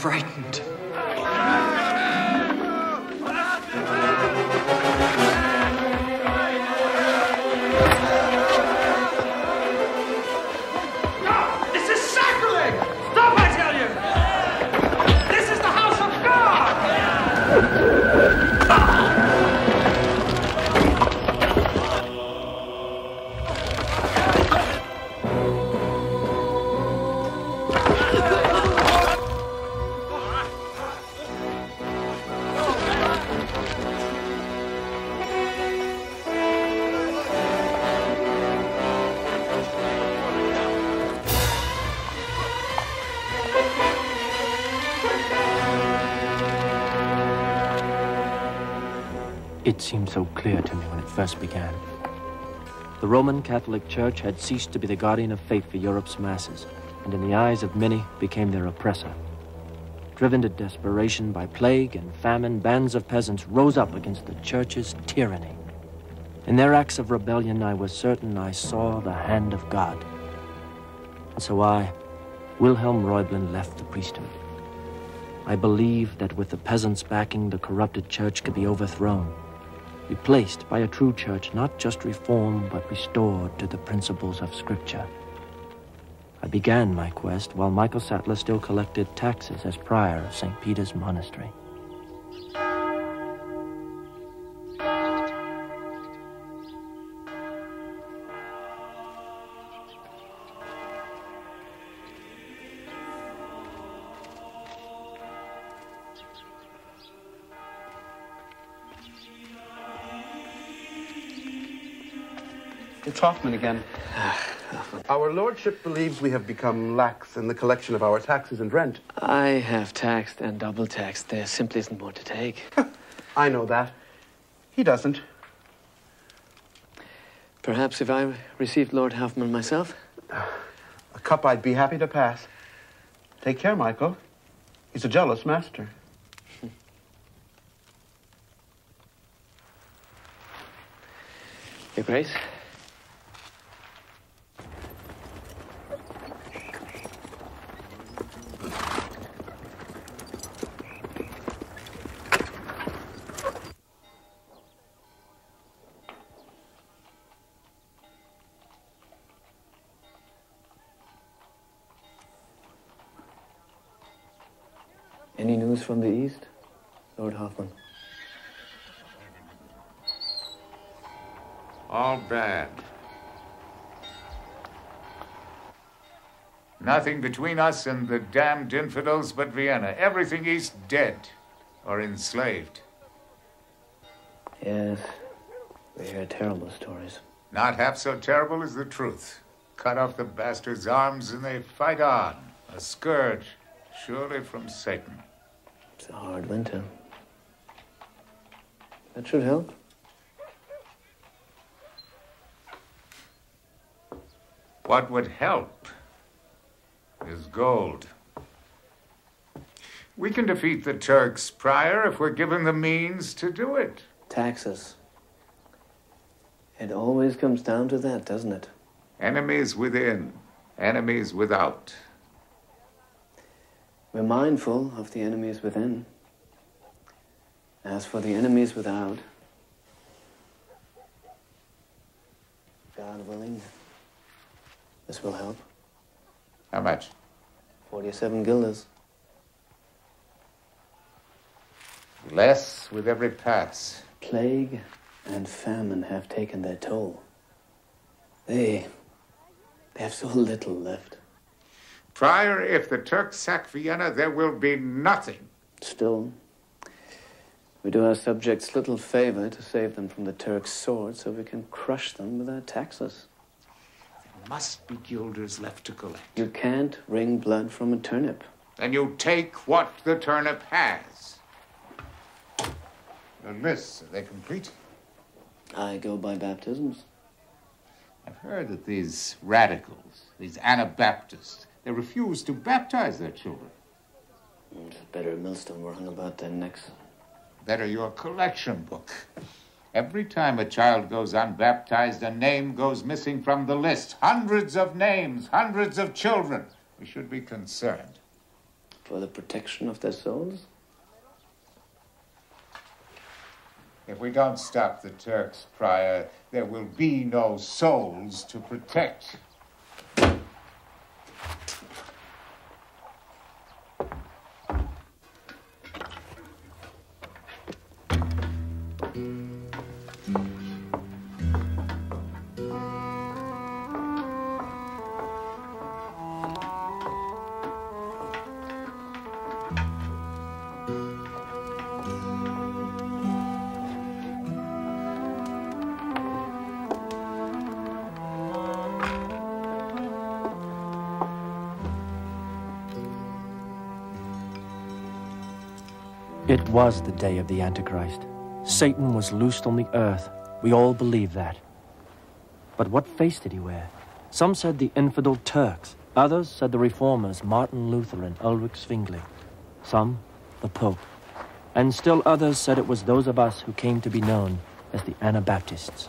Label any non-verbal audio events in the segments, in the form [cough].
frightened. Seemed so clear to me when it first began. The Roman Catholic Church had ceased to be the guardian of faith for Europe's masses, and in the eyes of many became their oppressor. Driven to desperation by plague and famine, bands of peasants rose up against the Church's tyranny. In their acts of rebellion, I was certain I saw the hand of God. And so I, Wilhelm Reublin, left the priesthood. I believed that with the peasants' backing, the corrupted church could be overthrown, replaced by a true church, not just reformed, but restored to the principles of Scripture. I began my quest while Michael Sattler still collected taxes as prior of St. Peter's Monastery. It's Hoffman again. Our lordship believes we have become lax in the collection of our taxes and rent. I have taxed and double taxed. There simply isn't more to take. I know that. He doesn't. Perhaps if I received Lord Hoffman myself? A cup I'd be happy to pass. Take care, Michael. He's a jealous master. Your Grace? From the East, Lord Hoffman? All bad. Nothing between us and the damned infidels but Vienna. Everything east dead or enslaved. Yes, we hear terrible stories. Not half so terrible as the truth. Cut off the bastards' arms and they fight on. A scourge, surely from Satan. It's a hard winter. That should help. What would help is gold. We can defeat the Turks, Prior, if we're given the means to do it. Taxes. It always comes down to that, doesn't it? Enemies within, enemies without. We're mindful of the enemies within. As for the enemies without, God willing, this will help. How much? 47 guilders. Less with every pass. Plague and famine have taken their toll. They, they have so little left. Prior, if the Turks sack Vienna, there will be nothing. Still, we do our subjects little favor to save them from the Turks' sword so we can crush them with our taxes. There must be guilders left to collect. You can't wring blood from a turnip. Then you take what the turnip has. Are they complete? I go by baptisms. I've heard that these radicals, these Anabaptists, they refuse to baptize their children. Mm, it's better a millstone were hung about their necks. Better your collection book. Every time a child goes unbaptized, a name goes missing from the list. Hundreds of names, hundreds of children. We should be concerned. For the protection of their souls? If we don't stop the Turks, Prior, there will be no souls to protect. It was the day of the Antichrist. Satan was loosed on the earth. We all believe that. But what face did he wear? Some said the infidel Turks. Others said the reformers Martin Luther and Ulrich Zwingli. Some, the Pope. And still others said it was those of us who came to be known as the Anabaptists.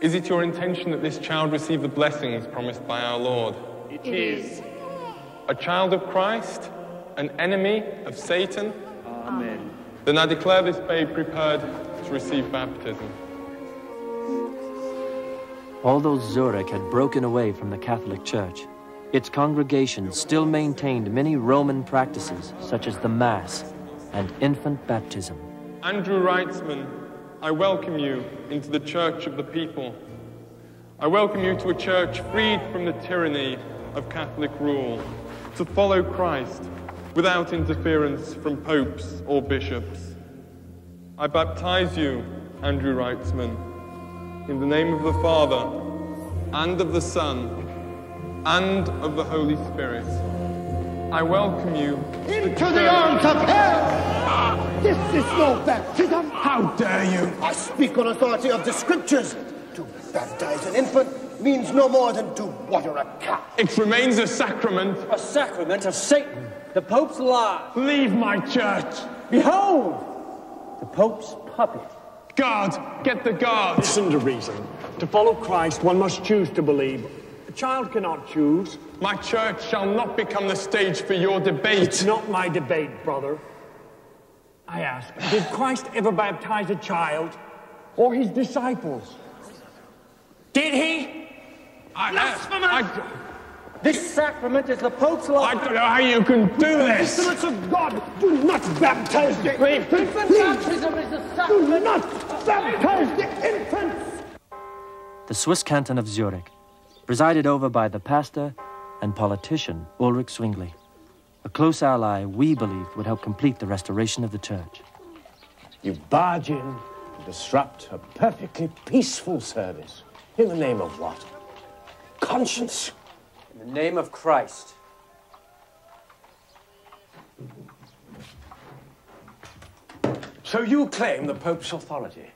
Is it your intention that this child receive the blessings promised by our Lord? It is. A child of Christ? An enemy of Satan? Amen. Then I declare this babe prepared to receive baptism. Although Zurich had broken away from the Catholic Church, its congregation still maintained many Roman practices such as the Mass and infant baptism. Andrew Reitzman, I welcome you into the church of the people. I welcome you to a church freed from the tyranny of Catholic rule, to follow Christ without interference from popes or bishops. I baptize you, Andrew Reitzman, in the name of the Father, and of the Son, and of the Holy Spirit. I welcome you Into the arms of hell! This is no baptism! How dare you? I speak on authority of the scriptures. To baptize an infant means no more than to water a cow. It remains a sacrament. A sacrament of Satan, the Pope's lie. Leave my church. Behold, the Pope's puppet. Guard, get the guard. Listen to reason. To follow Christ, one must choose to believe. A child cannot choose. My church shall not become the stage for your debate. It's not my debate, brother. I ask, did Christ ever baptize a child or his disciples? Did he? I, Blasphemous! I, This sacrament is the Pope's law. I don't know how you can do this. Instruments of God, do not baptize the infant! Infant baptism is the do sacrament. not baptize the infants! The Swiss canton of Zurich, presided over by the pastor and politician Ulrich Zwingli, a close ally we believed would help complete the restoration of the church. You barge in and disrupt a perfectly peaceful service. In the name of what? Conscience. In the name of Christ. So you claim the Pope's authority.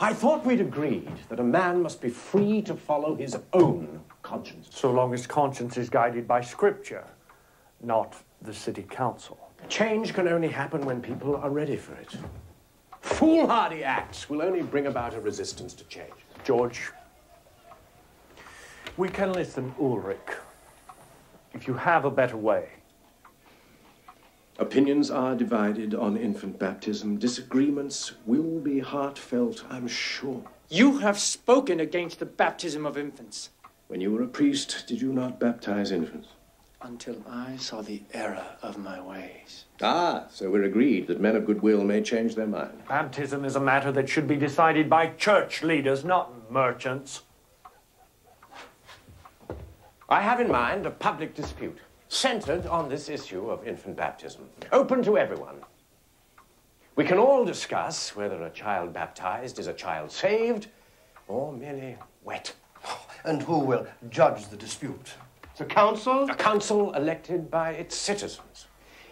I thought we'd agreed that a man must be free to follow his own conscience. So long as conscience is guided by Scripture, not the city council. Change can only happen when people are ready for it. Foolhardy acts will only bring about a resistance to change. George, we can listen Ulrich. If you have a better way. Opinions are divided on infant baptism. Disagreements will be heartfelt, I'm sure. You have spoken against the baptism of infants. When you were a priest, did you not baptize infants? Until I saw the error of my ways. Ah, so we're agreed that men of goodwill may change their mind. Baptism is a matter that should be decided by church leaders, not merchants. I have in mind a public dispute centered on this issue of infant baptism, open to everyone. We can all discuss whether a child baptized is a child saved or merely wet. [sighs] And who will judge the dispute? The council? A council elected by its citizens.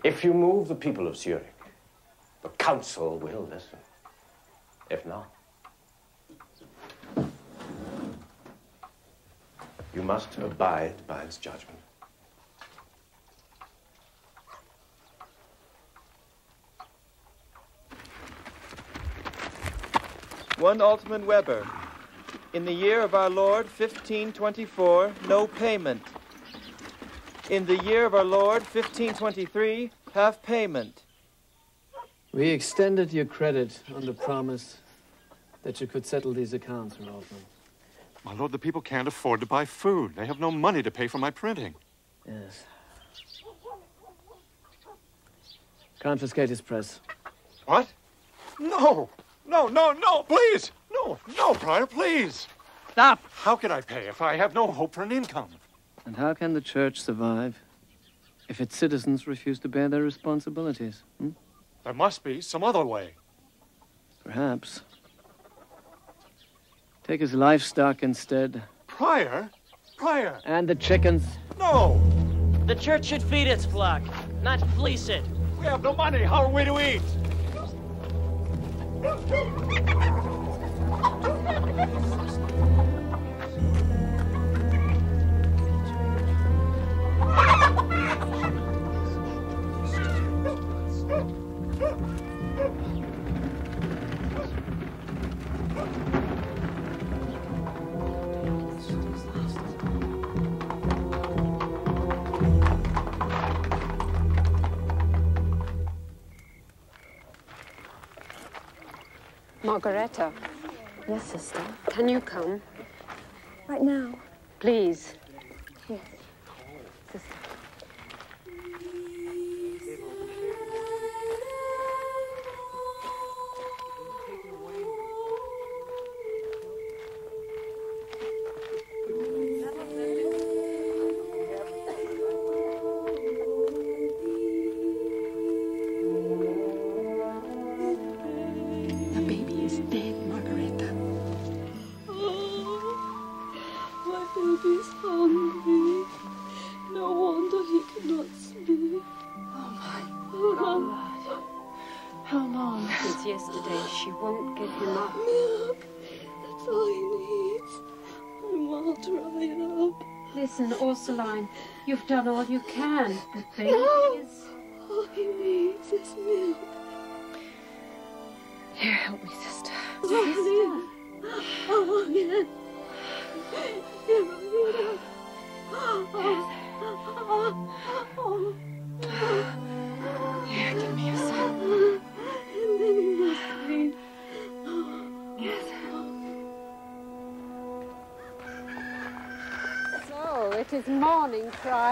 If you move the people of Zurich, the council will listen. If not, you must abide by its judgment. One Altman Weber. In the year of our Lord 1524, no payment. In the year of our Lord 1523, half payment. We extended your credit on the promise that you could settle these accounts, Sir Altman. My lord, the people can't afford to buy food. They have no money to pay for my printing. Yes. Confiscate his press. What? No! No, no, no, please! No, no, Prior, please! Stop! How can I pay if I have no hope for an income? And how can the church survive if its citizens refuse to bear their responsibilities? Hmm? There must be some other way. Perhaps. Take his livestock instead. Prior? Prior? And the chickens. No! The church should feed its flock, not fleece it. We have no money. How are we to eat? [laughs] Margaretha. Yes, sister. Can you come? Right now. Please. You've all you can.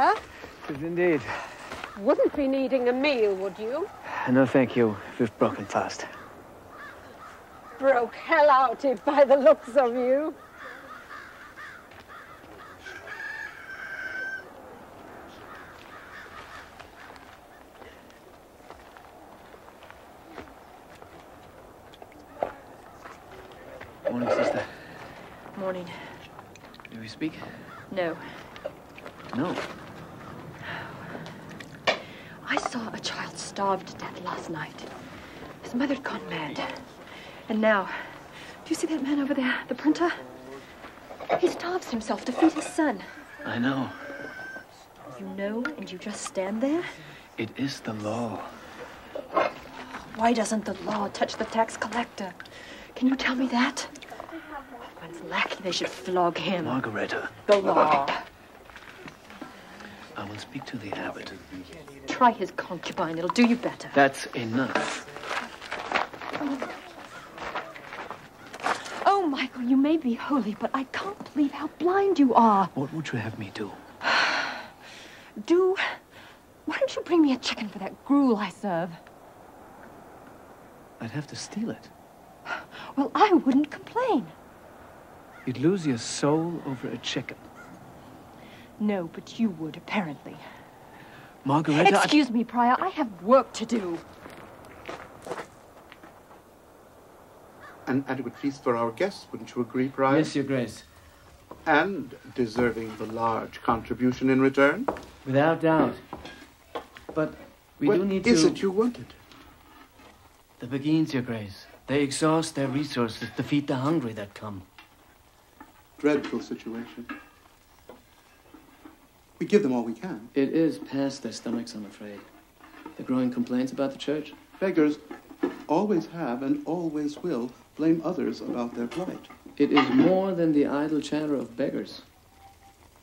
Morning, Friar. It is indeed. Wouldn't be needing a meal, would you? No, thank you. We've broken fast. Broke hell out it by the looks of you. Morning, sister. Morning. Do we speak? No. No. I saw a child starved to death last night. His mother'd gone mad. And now, do you see that man over there, the printer? He starves himself to feed his son. I know. You know, and you just stand there? It is the law. Why doesn't the law touch the tax collector? Can you tell me that? One's lackey, they should flog him. Margaretha. The law. I will speak to the abbot. Try his concubine, it'll do you better. That's enough. Oh, Michael, you may be holy, but I can't believe how blind you are. What would you have me do? [sighs] Do. Why don't you bring me a chicken for that gruel I serve? I'd have to steal it. [sighs] Well, I wouldn't complain. You'd lose your soul over a chicken. No, but you would, apparently. Margaretha, I- Excuse me, Prior, I have work to do. an adequate feast for our guests, wouldn't you agree, Prior? Yes, Your Grace. And deserving the large contribution in return? Without doubt. But we what do need to... is it you wanted? The Beguines, Your Grace. They exhaust their resources to feed the hungry that come. Dreadful situation. We give them all we can. It is past their stomachs, I'm afraid. The growing complaints about the church. Beggars always have and always will blame others about their plight. It is more than the idle chatter of beggars.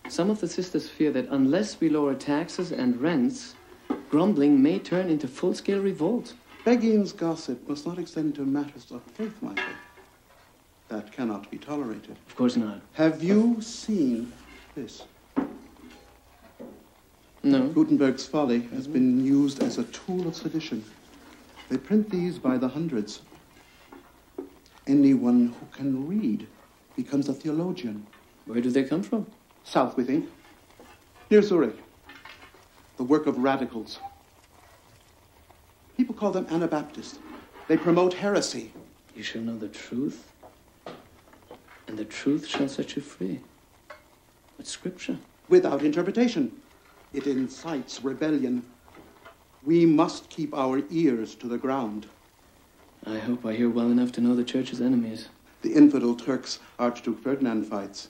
Some of the sisters fear that unless we lower taxes and rents, grumbling may turn into full-scale revolt. Begging's gossip must not extend to matters of faith, Michael. That cannot be tolerated. Of course not. Have you seen this? No. Gutenberg's folly has mm-hmm. been used as a tool of sedition. They print these by the hundreds. Anyone who can read becomes a theologian. Where do they come from? South, we think. Near Zurich. The work of radicals. People call them Anabaptists. They promote heresy. You shall know the truth, and the truth shall set you free. With scripture. Without interpretation. It incites rebellion. We must keep our ears to the ground. I hope I hear well enough to know the church's enemies. The infidel Turks Archduke Ferdinand fights.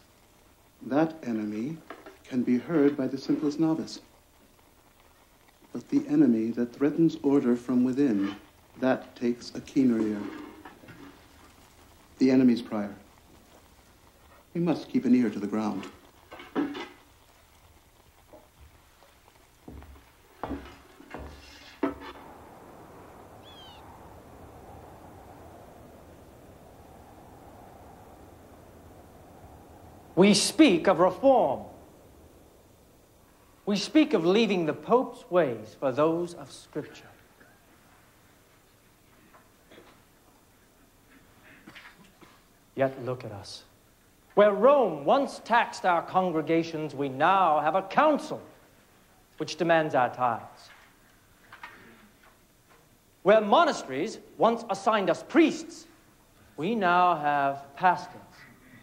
That enemy can be heard by the simplest novice. But the enemy that threatens order from within, that takes a keener ear. The enemy's prior. We must keep an ear to the ground. We speak of reform. We speak of leaving the Pope's ways for those of Scripture. Yet look at us. Where Rome once taxed our congregations, we now have a council which demands our tithes. Where monasteries once assigned us priests, we now have pastors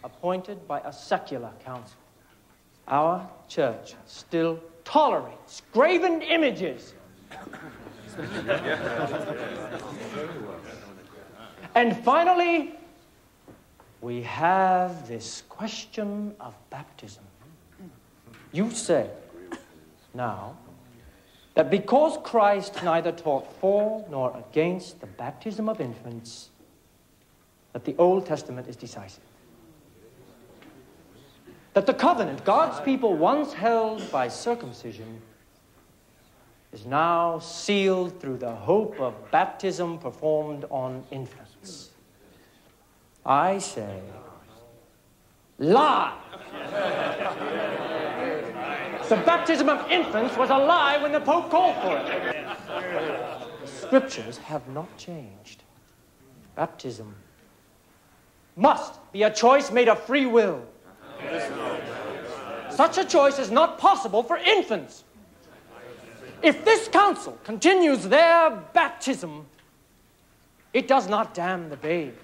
appointed by a secular council. Our church still tolerates graven images. [laughs] and finally, we have this question of baptism. You say now that because Christ neither taught for nor against the baptism of infants, that the Old Testament is decisive that the covenant God's people once held by circumcision is now sealed through the hope of baptism performed on infants. I say, lie. the baptism of infants was a lie when the Pope called for it. The scriptures have not changed. Baptism must be a choice made of free will. Such a choice is not possible for infants. If this council continues their baptism, it does not damn the babe.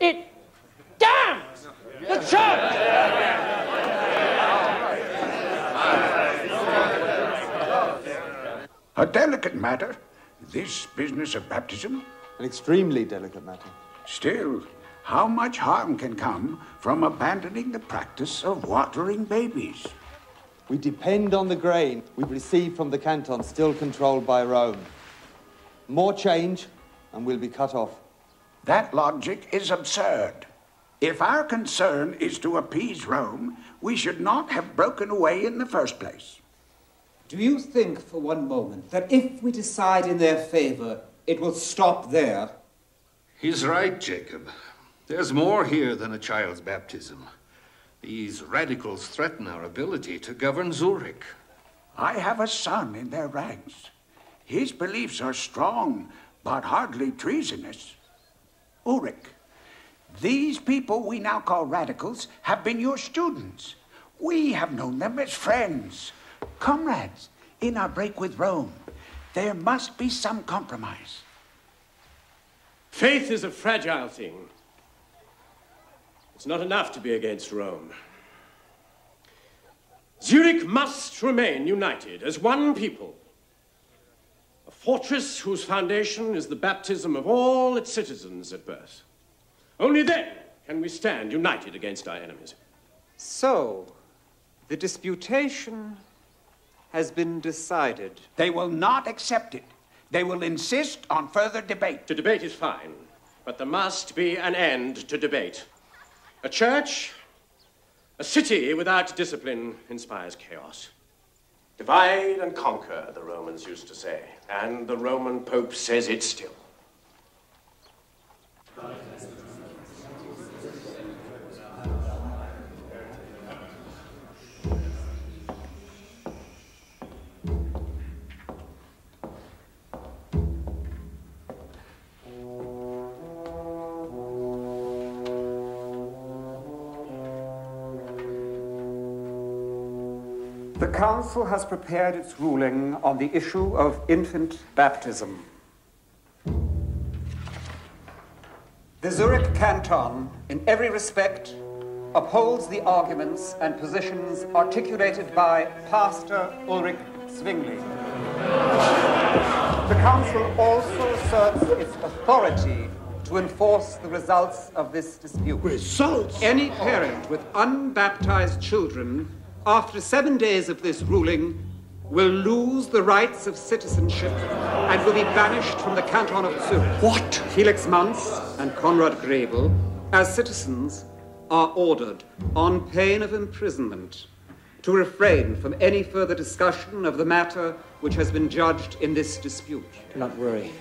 It damns the church. A delicate matter, this business of baptism. An extremely delicate matter. Still, how much harm can come from abandoning the practice of watering babies? We depend on the grain we receive from the canton still controlled by Rome. More change, and we'll be cut off. That logic is absurd. If our concern is to appease Rome, we should not have broken away in the first place. Do you think for one moment that if we decide in their favor, it will stop there? He's right, Jacob. There's more here than a child's baptism. These radicals threaten our ability to govern Zurich. I have a son in their ranks. His beliefs are strong, but hardly treasonous. Ulrich, these people we now call radicals have been your students. We have known them as friends, comrades in our break with Rome. There must be some compromise. Faith is a fragile thing. It's not enough to be against Rome. Zurich must remain united as one people. A fortress whose foundation is the baptism of all its citizens at birth. Only then can we stand united against our enemies. So, the disputation has been decided. They will not accept it. They will insist on further debate. To debate is fine, but there must be an end to debate. A church, a city without discipline inspires chaos. Divide and conquer, the Romans used to say, and the Roman Pope says it still. The council has prepared its ruling on the issue of infant baptism. The Zurich Canton, in every respect, upholds the arguments and positions articulated by Pastor Ulrich Zwingli. The Council also asserts its authority to enforce the results of this dispute. Results? Any parent with unbaptized children, after seven days of this ruling, will lose the rights of citizenship and will be banished from the canton of Zurich. What? Felix Manz and Konrad Grebel, as citizens, are ordered, on pain of imprisonment, to refrain from any further discussion of the matter which has been judged in this dispute. Do not worry.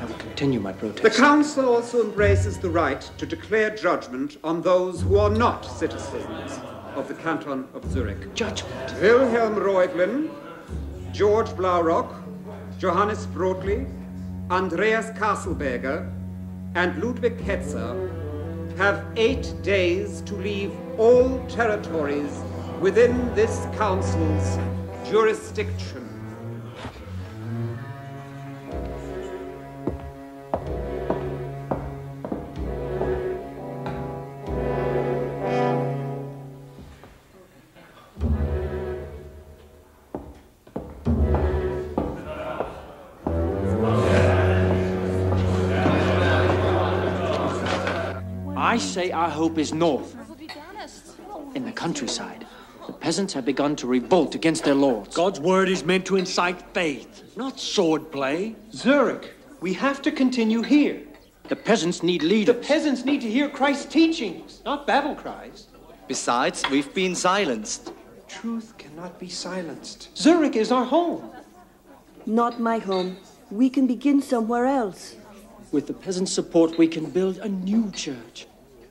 I will continue my protest. The Council also embraces the right to declare judgment on those who are not citizens of the canton of Zurich. Judgment? Wilhelm Reublin, George Blaurock, Johannes Brotli, Andreas Castelberger, and Ludwig Hetzer have eight days to leave all territories within this council's jurisdiction. I say our hope is north. In the countryside, the peasants have begun to revolt against their lords. God's word is meant to incite faith, not swordplay. Zurich, we have to continue here. The peasants need leaders. The peasants need to hear Christ's teachings, not battle cries. Besides, we've been silenced. Truth cannot be silenced. Zurich is our home. Not my home. We can begin somewhere else. With the peasants' support, we can build a new church.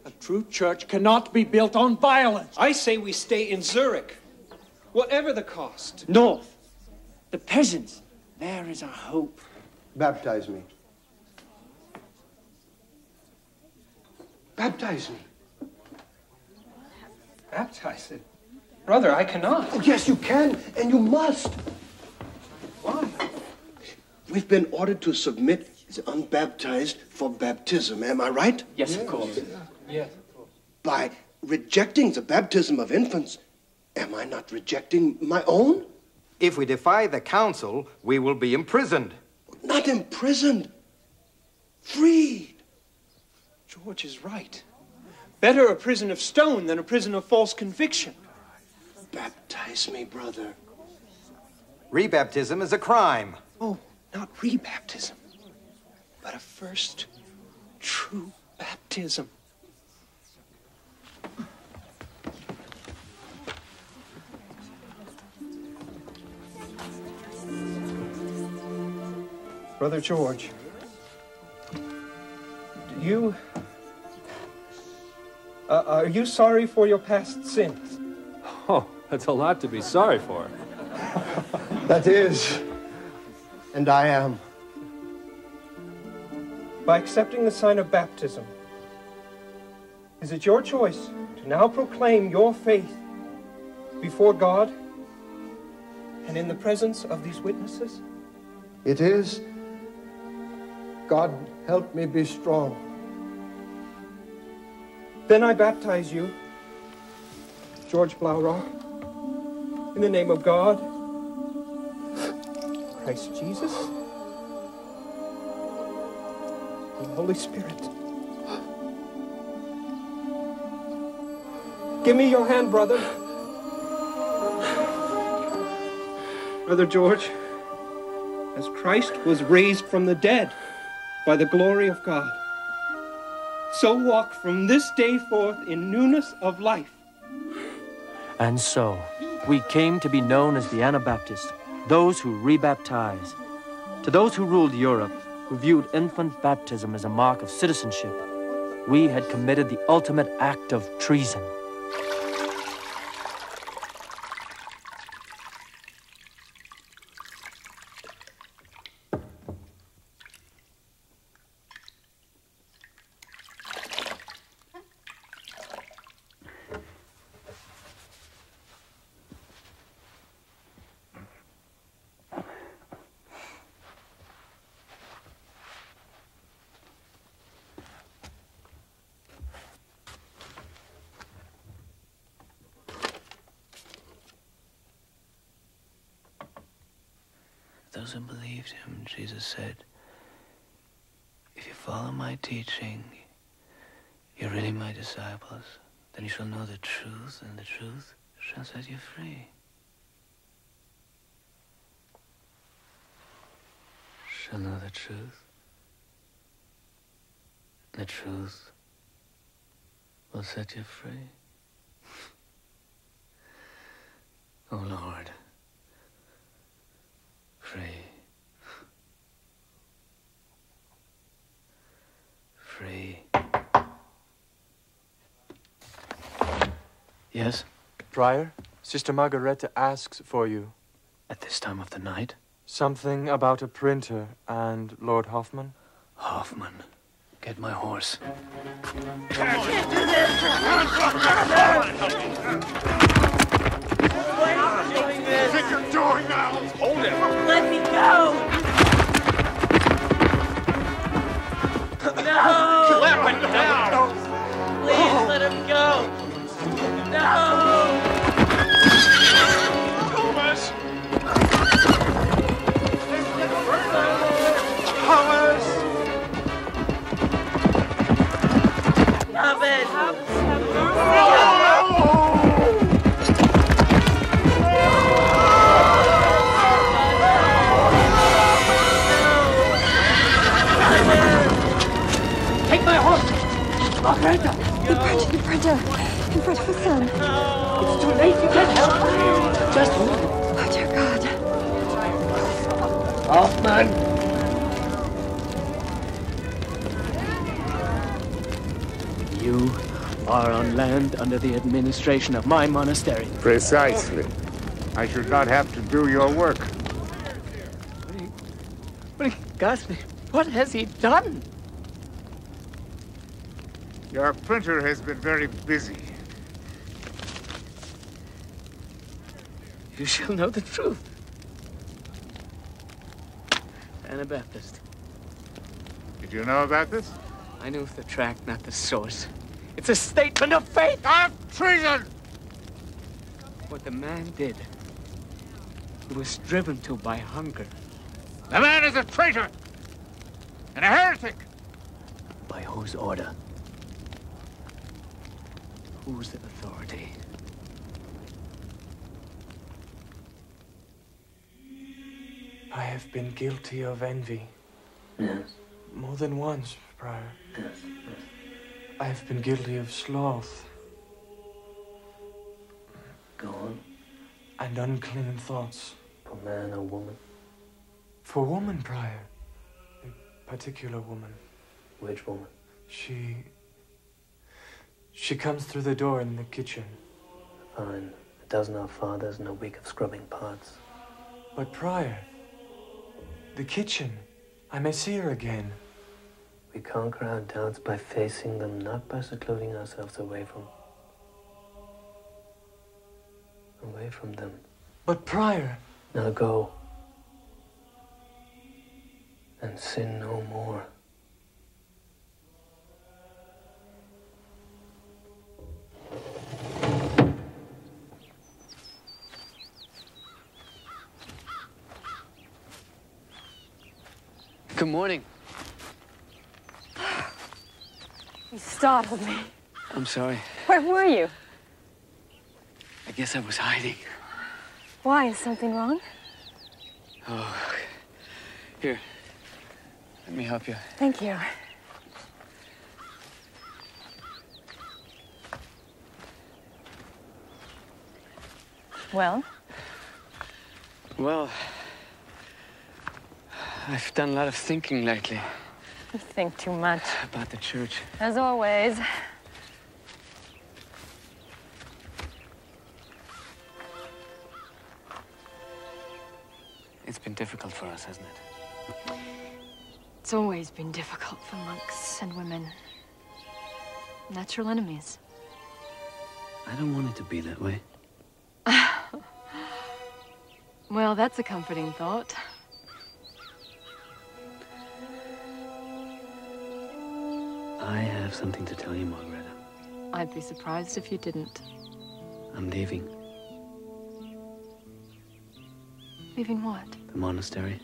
A true church cannot be built on violence. I say we stay in Zurich, whatever the cost. North, the peasants, there is our hope. Baptize me. Baptize me. Baptize it. Brother, I cannot. Oh, yes, you can, and you must. Why? We've been ordered to submit the unbaptized for baptism. Am I right? Yes, of course. Yes. Of course. By rejecting the baptism of infants, am I not rejecting my own? If we defy the council, we will be imprisoned. Not imprisoned. Freed. George is right. Better a prison of stone than a prison of false conviction. Baptize me, brother. Rebaptism is a crime. Oh, not rebaptism, but a first true baptism. Brother George, do you. Uh, are you sorry for your past sins? Oh, that's a lot to be sorry for. [laughs] That is, and I am. By accepting the sign of baptism, is it your choice to now proclaim your faith before God and in the presence of these witnesses? It is God help me be strong. Then I baptize you, George Blaurock, in the name of God, Christ Jesus, and Holy Spirit. Give me your hand, brother. Brother George, as Christ was raised from the dead by the glory of God, so walk from this day forth in newness of life. And so, we came to be known as the Anabaptists, those who rebaptize. To those who ruled Europe, who viewed infant baptism as a mark of citizenship, we had committed the ultimate act of treason. Those who believed him, Jesus said, If you follow my teaching, you're really my disciples. Then you shall know the truth, and the truth shall set you free. Shall know the truth. The truth will set you free. [laughs] oh Lord. Free. Free. Yes? Prior, Sister Margaretha asks for you. At this time of the night? Something about a printer and Lord Hoffman. Hoffman. Get my horse. Stop it! Take my horse! Margaretha! The printer, the printer, uh, in front of her son. It's too late, you can't help me! Just Oh, dear God. Hoffman! You are on land under the administration of my monastery. Precisely. I should not have to do your work. But, Gaspar, what has he done? Your printer has been very busy. You shall know the truth. Anabaptist. Did you know about this? I knew of the track, not the source. It's a statement of faith! Of treason! What the man did, he was driven to by hunger. The man is a traitor and a heretic. By whose order? Whose authority? I have been guilty of envy. Yes. More than once, Prior. Yes. I have been guilty of sloth Go on. and unclean thoughts. For man or woman. For woman, Prior. A particular woman. Which woman? She. She comes through the door in the kitchen. Fine. A dozen our fathers and a week of scrubbing pots. But, Prior. The kitchen. I may see her again. We conquer our doubts by facing them, not by secluding ourselves away from away from them. But prior. Now go. And sin no more. Good morning. You startled me. I'm sorry. Where were you? I guess I was hiding. Why? Is something wrong? Oh, here. Let me help you. Thank you. Well, Well, I've done a lot of thinking lately you think too much. about the church. As always. It's been difficult for us, hasn't it? It's always been difficult for monks and women. Natural enemies. I don't want it to be that way. [laughs] Well, that's a comforting thought. I have something to tell you, Margaret. I'd be surprised if you didn't. I'm leaving Leaving what? the monastery.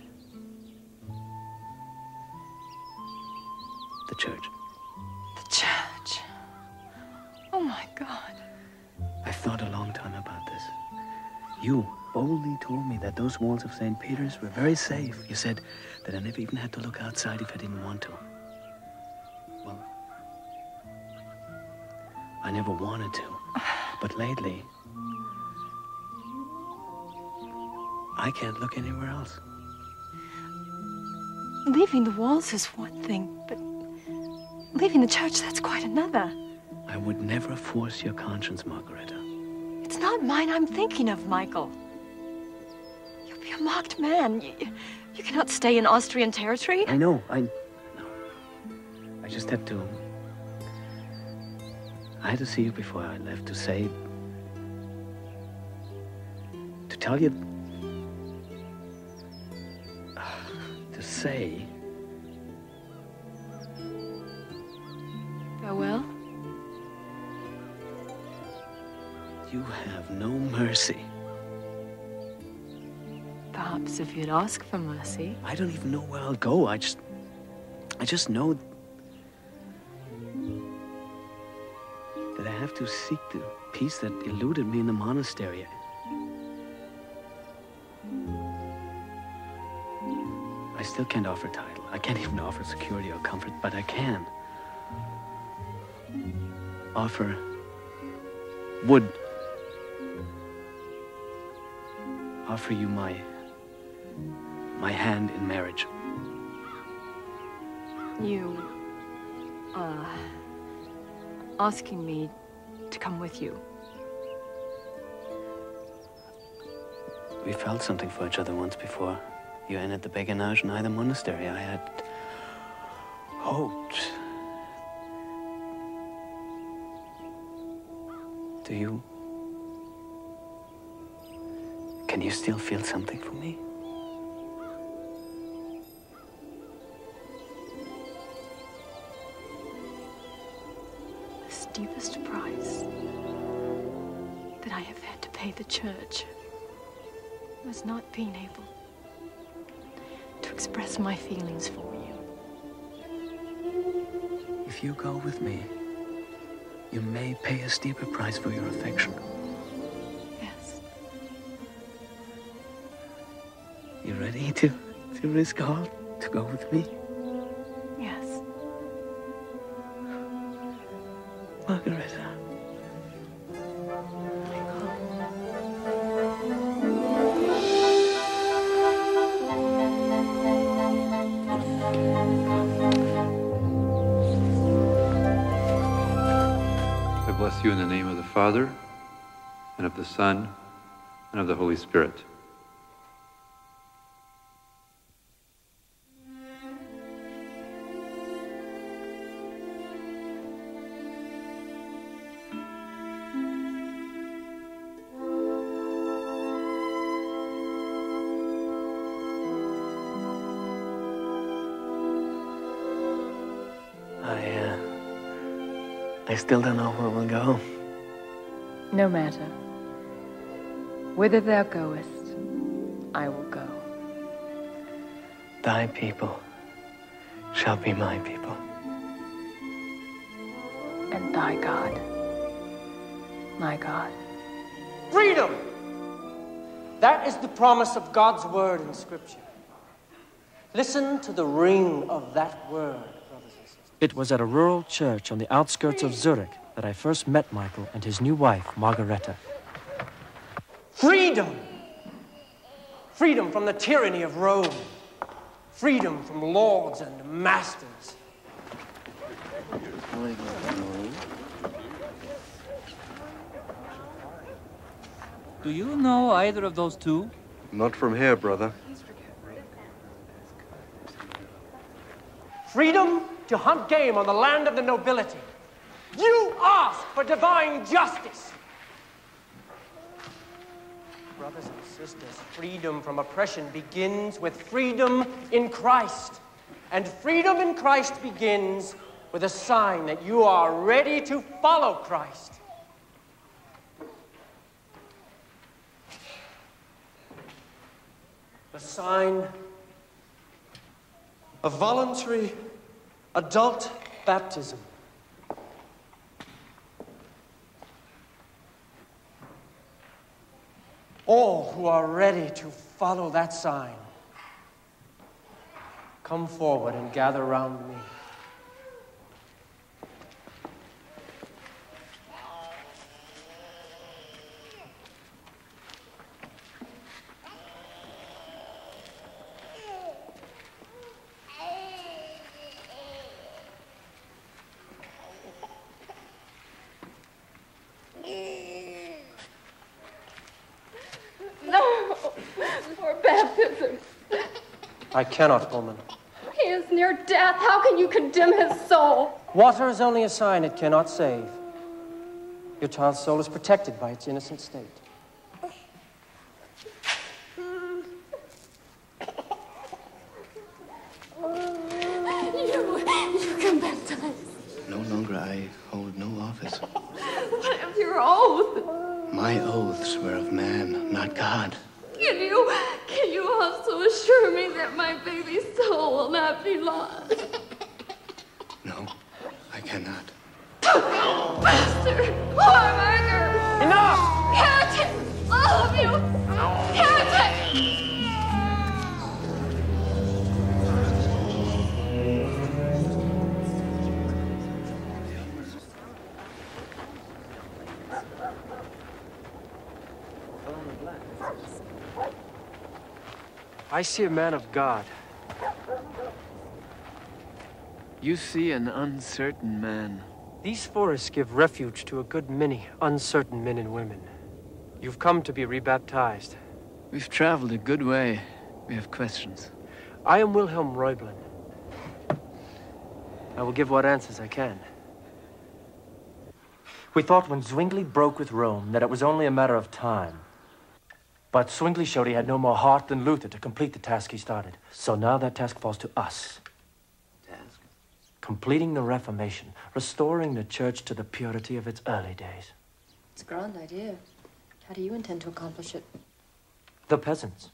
The church. The church. Oh my God. I've thought a long time about this. You boldly told me that those walls of St. Peter's were very safe. You said that I never even had to look outside if I didn't want to. I never wanted to. But lately, I can't look anywhere else. Leaving the walls is one thing, but leaving the church, that's quite another. I would never force your conscience, Margaretha. It's not mine I'm thinking of, Michael. You'll be a mocked man. You, you cannot stay in Austrian territory. I know, I know. I just had to. I had to see you before I left to say. to tell you. [sighs] to say. Farewell. You have no mercy. Perhaps if you'd ask for mercy. I don't even know where I'll go. I just. I just know. Have to seek the peace that eluded me in the monastery. I still can't offer title. I can't [laughs] even offer security or comfort, but I can offer would offer you my my hand in marriage. You are asking me to come with you. We felt something for each other once before. You entered the Beguinage and I the monastery. I had hoped. Do you? Can you still feel something for me? Church was not being able to express my feelings for you. If you go with me, you may pay a steeper price for your affection. Yes. You ready to, to risk all to go with me? Son, and of the Holy Spirit. I, uh, I still don't know where we'll go. No matter. Whither thou goest, I will go. Thy people shall be my people. And thy God, my God. Freedom! That is the promise of God's word in Scripture. Listen to the ring of that word. It was at a rural church on the outskirts of Zurich that I first met Michael and his new wife, Margaretha. Freedom! Freedom from the tyranny of Rome. Freedom from lords and masters. Do you know either of those two? Not from here, brother. Freedom to hunt game on the land of the nobility. You ask for divine justice. Brothers and sisters, freedom from oppression begins with freedom in Christ. And freedom in Christ begins with a sign that you are ready to follow Christ. The sign of voluntary adult baptism. All who are ready to follow that sign, come forward and gather around me. No, for baptism. I cannot, woman. He is near death. How can you condemn his soul? Water is only a sign it cannot save. Your child's soul is protected by its innocent state. You, you can us. No longer I hold no office. What of your oath? My oaths were of man, not God. Can you, can you also assure me that my baby's soul will not be lost? No, I cannot. Master, poor Margaret. Enough! Heretic, all of you. Heretic. I see a man of God. You see an uncertain man. These forests give refuge to a good many uncertain men and women. You've come to be rebaptized. We've traveled a good way. We have questions. I am Wilhelm Reublin. I will give what answers I can. We thought when Zwingli broke with Rome that it was only a matter of time. But Zwingli showed he had no more heart than Luther to complete the task he started. So now that task falls to us. Task? Completing the Reformation, restoring the church to the purity of its early days. It's a grand idea. How do you intend to accomplish it? The peasants.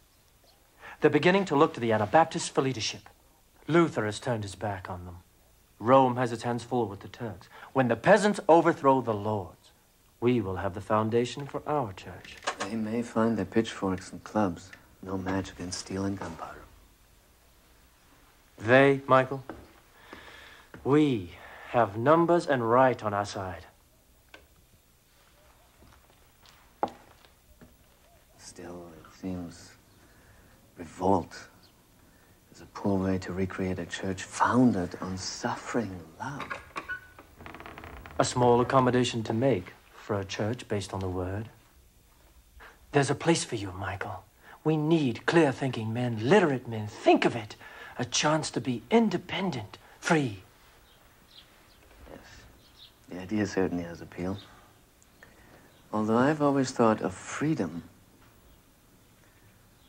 They're beginning to look to the Anabaptists for leadership. Luther has turned his back on them. Rome has its hands full with the Turks. When the peasants overthrow the lords, we will have the foundation for our church. They may find their pitchforks and clubs. No match against steel and gunpowder. They, Michael, we have numbers and right on our side. Still, it seems revolt is a poor way to recreate a church founded on suffering love. A small accommodation to make for a church based on the word. There's a place for you, Michael. We need clear thinking men, literate men. Think of it a chance to be independent, free. Yes, the idea certainly has appeal. Although I've always thought of freedom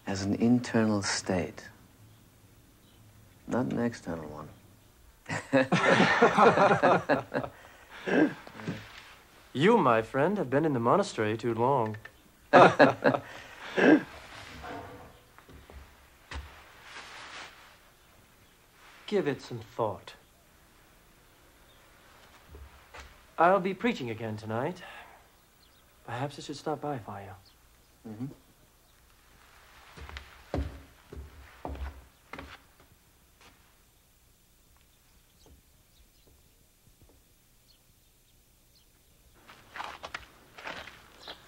as an internal state, not an external one. [laughs] [laughs] You, my friend, have been in the monastery too long. [laughs] give it some thought. I'll be preaching again tonight. Perhaps I should stop by for you. Mm-hmm.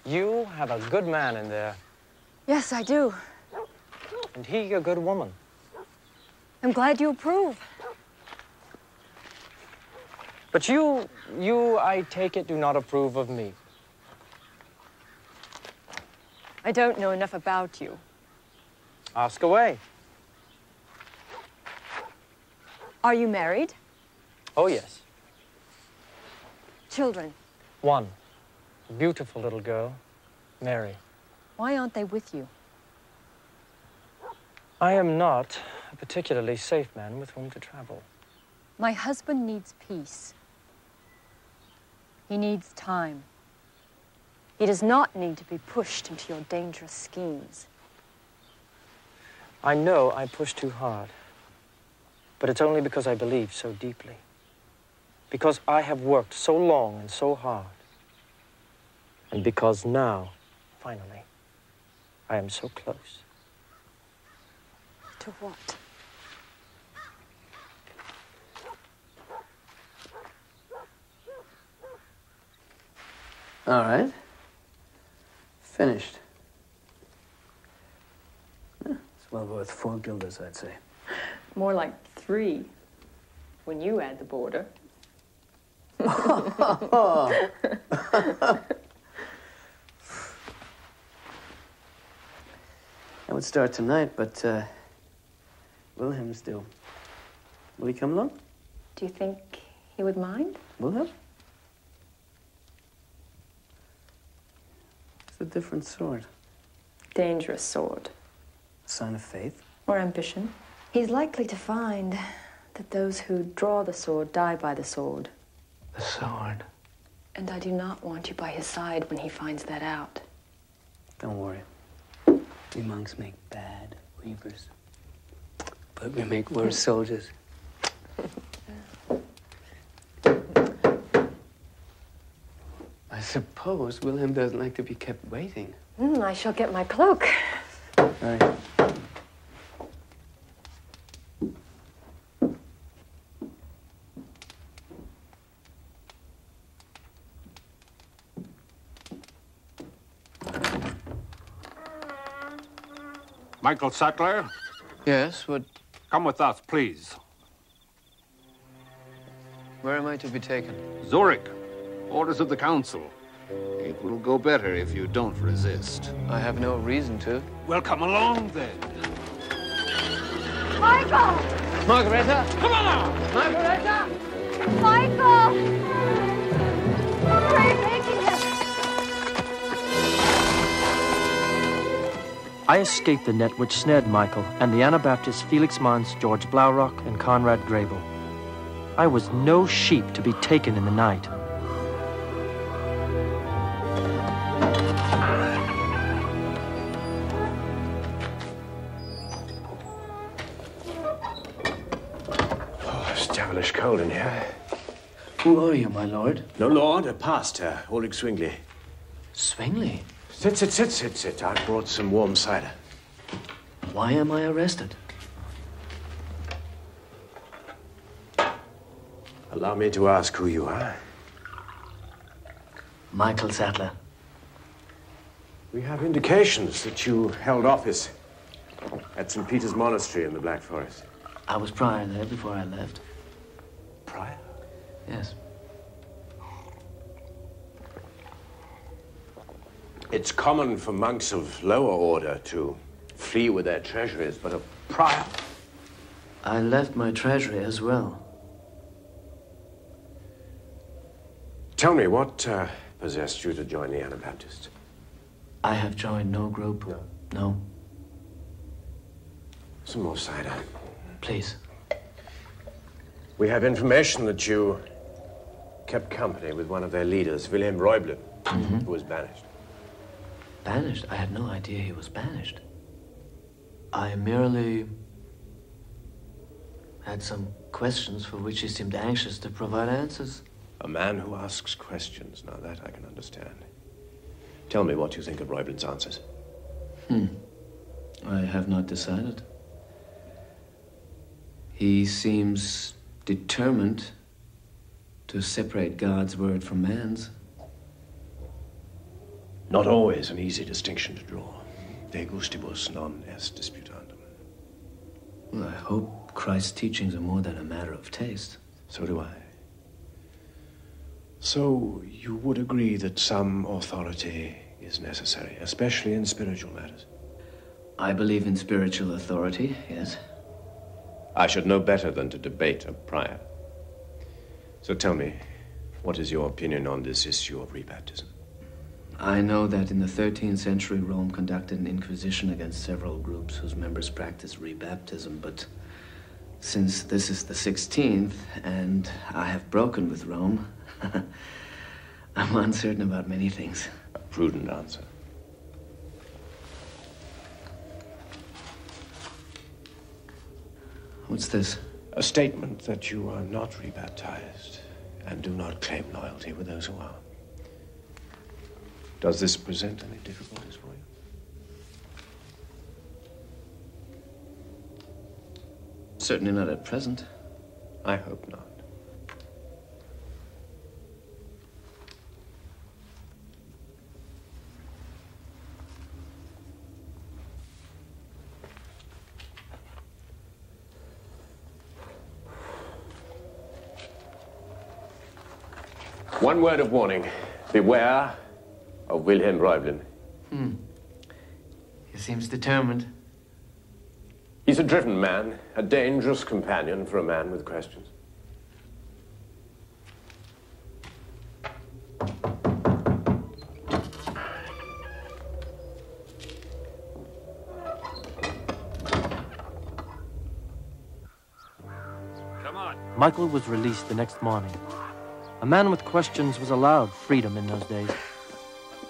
You have a good man in there, Yes, I do. and he a good woman. I'm glad you approve. But you, you, I take it, do not approve of me. I don't know enough about you. Ask away. Are you married? Oh, yes. Children? One. Beautiful little girl, Mary. Why aren't they with you? I am not a particularly safe man with whom to travel. My husband needs peace. He needs time. He does not need to be pushed into your dangerous schemes. I know I push too hard, but it's only because I believe so deeply. Because I have worked so long and so hard. And because now, finally, I am so close. To what? All right. Finished. It's well worth four guilders, I'd say. More like three, when you add the border. [laughs] [laughs] [laughs] would start tonight, but uh, Wilhelm still. Will he come along? Do you think he would mind? Wilhelm? It's a different sword. Dangerous sword. Sign of faith. Or ambition. He's likely to find that those who draw the sword die by the sword. The sword. And I do not want you by his side when he finds that out. Don't worry. We monks make bad weavers, But we make worse soldiers. I suppose Wilhelm doesn't like to be kept waiting. Mm, I shall get my cloak. Right. Michael Sattler, Yes, what? come with us, please. Where am I to be taken? Zurich, orders of the council. It will go better if you don't resist. I have no reason to. Well, come along then. Michael! Margaretha! Come on now! Margaretha! Michael! I escaped the net which snared Michael and the Anabaptists Felix Manz, George Blaurock, and Conrad Grebel. I was no sheep to be taken in the night. Oh, it's devilish cold in here. Who are you, my lord? No lord, a pastor, Ulrich Zwingli. Zwingli? Sit, sit, sit, sit, sit. I brought some warm cider. Why am I arrested? Allow me to ask who you are. Michael Sattler. We have indications that you held office at St. Peter's Monastery in the Black Forest. I was prior there before I left. Prior? Yes. It's common for monks of lower order to flee with their treasuries, but a prior. I left my treasury as well. Tell me, what uh, possessed you to join the Anabaptists? I have joined no group. No. No. Some more cider. Please. We have information that you kept company with one of their leaders, Wilhelm Reublin, who was banished. Banished? I had no idea he was banished. I merely had some questions for which he seemed anxious to provide answers. A man who asks questions. Now that I can understand. Tell me what you think of Reublin's answers. Hmm. I have not decided. He seems determined to separate God's word from man's. Not always an easy distinction to draw. De gustibus non est disputandum. Well, I hope Christ's teachings are more than a matter of taste. So do I. So you would agree that some authority is necessary, especially in spiritual matters? I believe in spiritual authority, yes. I should know better than to debate a prior. So tell me, what is your opinion on this issue of rebaptism? I know that in the 13th century, Rome conducted an inquisition against several groups whose members practiced rebaptism, but since this is the 16th and I have broken with Rome, [laughs] I'm uncertain about many things. A prudent answer. What's this? A statement that you are not rebaptized and do not claim loyalty with those who are. Does this present any difficulties for you? Certainly not at present. I hope not. One word of warning. Beware of Wilhelm Reublin. Hmm. He seems determined. He's a driven man, a dangerous companion for a man with questions. Come on. Michael was released the next morning. A man with questions was allowed freedom in those days.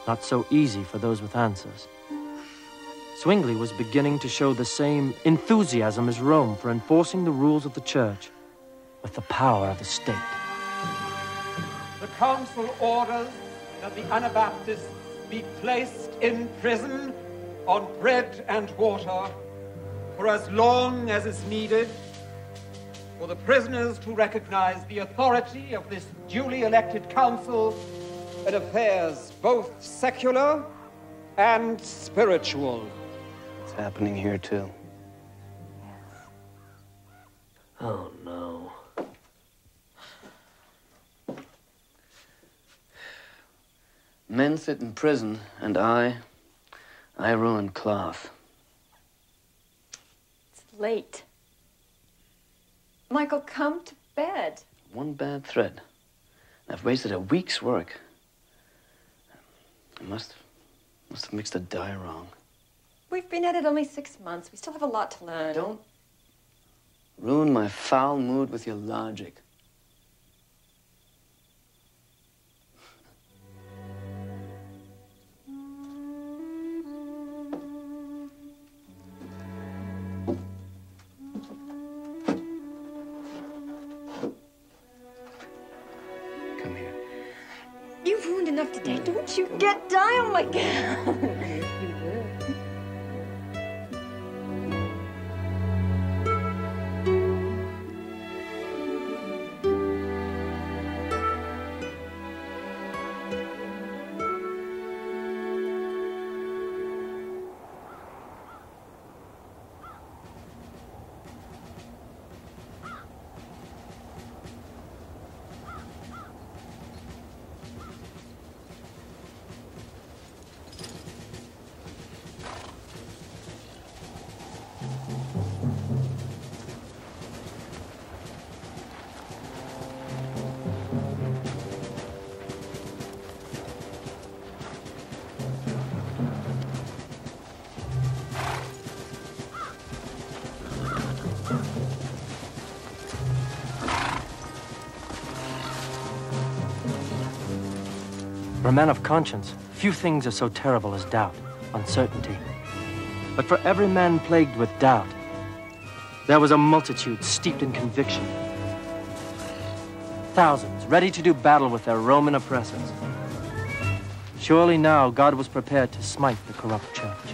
Not so easy for those with answers. Zwingli was beginning to show the same enthusiasm as Rome for enforcing the rules of the church with the power of the state. The council orders that the Anabaptists be placed in prison on bread and water for as long as is needed for the prisoners to recognize the authority of this duly elected council in affairs both secular and spiritual. It's happening here, too. Oh, no. Men sit in prison, and I, I ruin cloth. It's late. Michael, come to bed. One bad thread. I've wasted a week's work. I must, must have mixed the dye wrong. We've been at it only six months. We still have a lot to learn. Don't ruin my foul mood with your logic. You get dye on man of conscience, few things are so terrible as doubt, uncertainty. But for every man plagued with doubt, There was a multitude steeped in conviction. Thousands ready to do battle with their Roman oppressors. Surely now God was prepared to smite the corrupt church.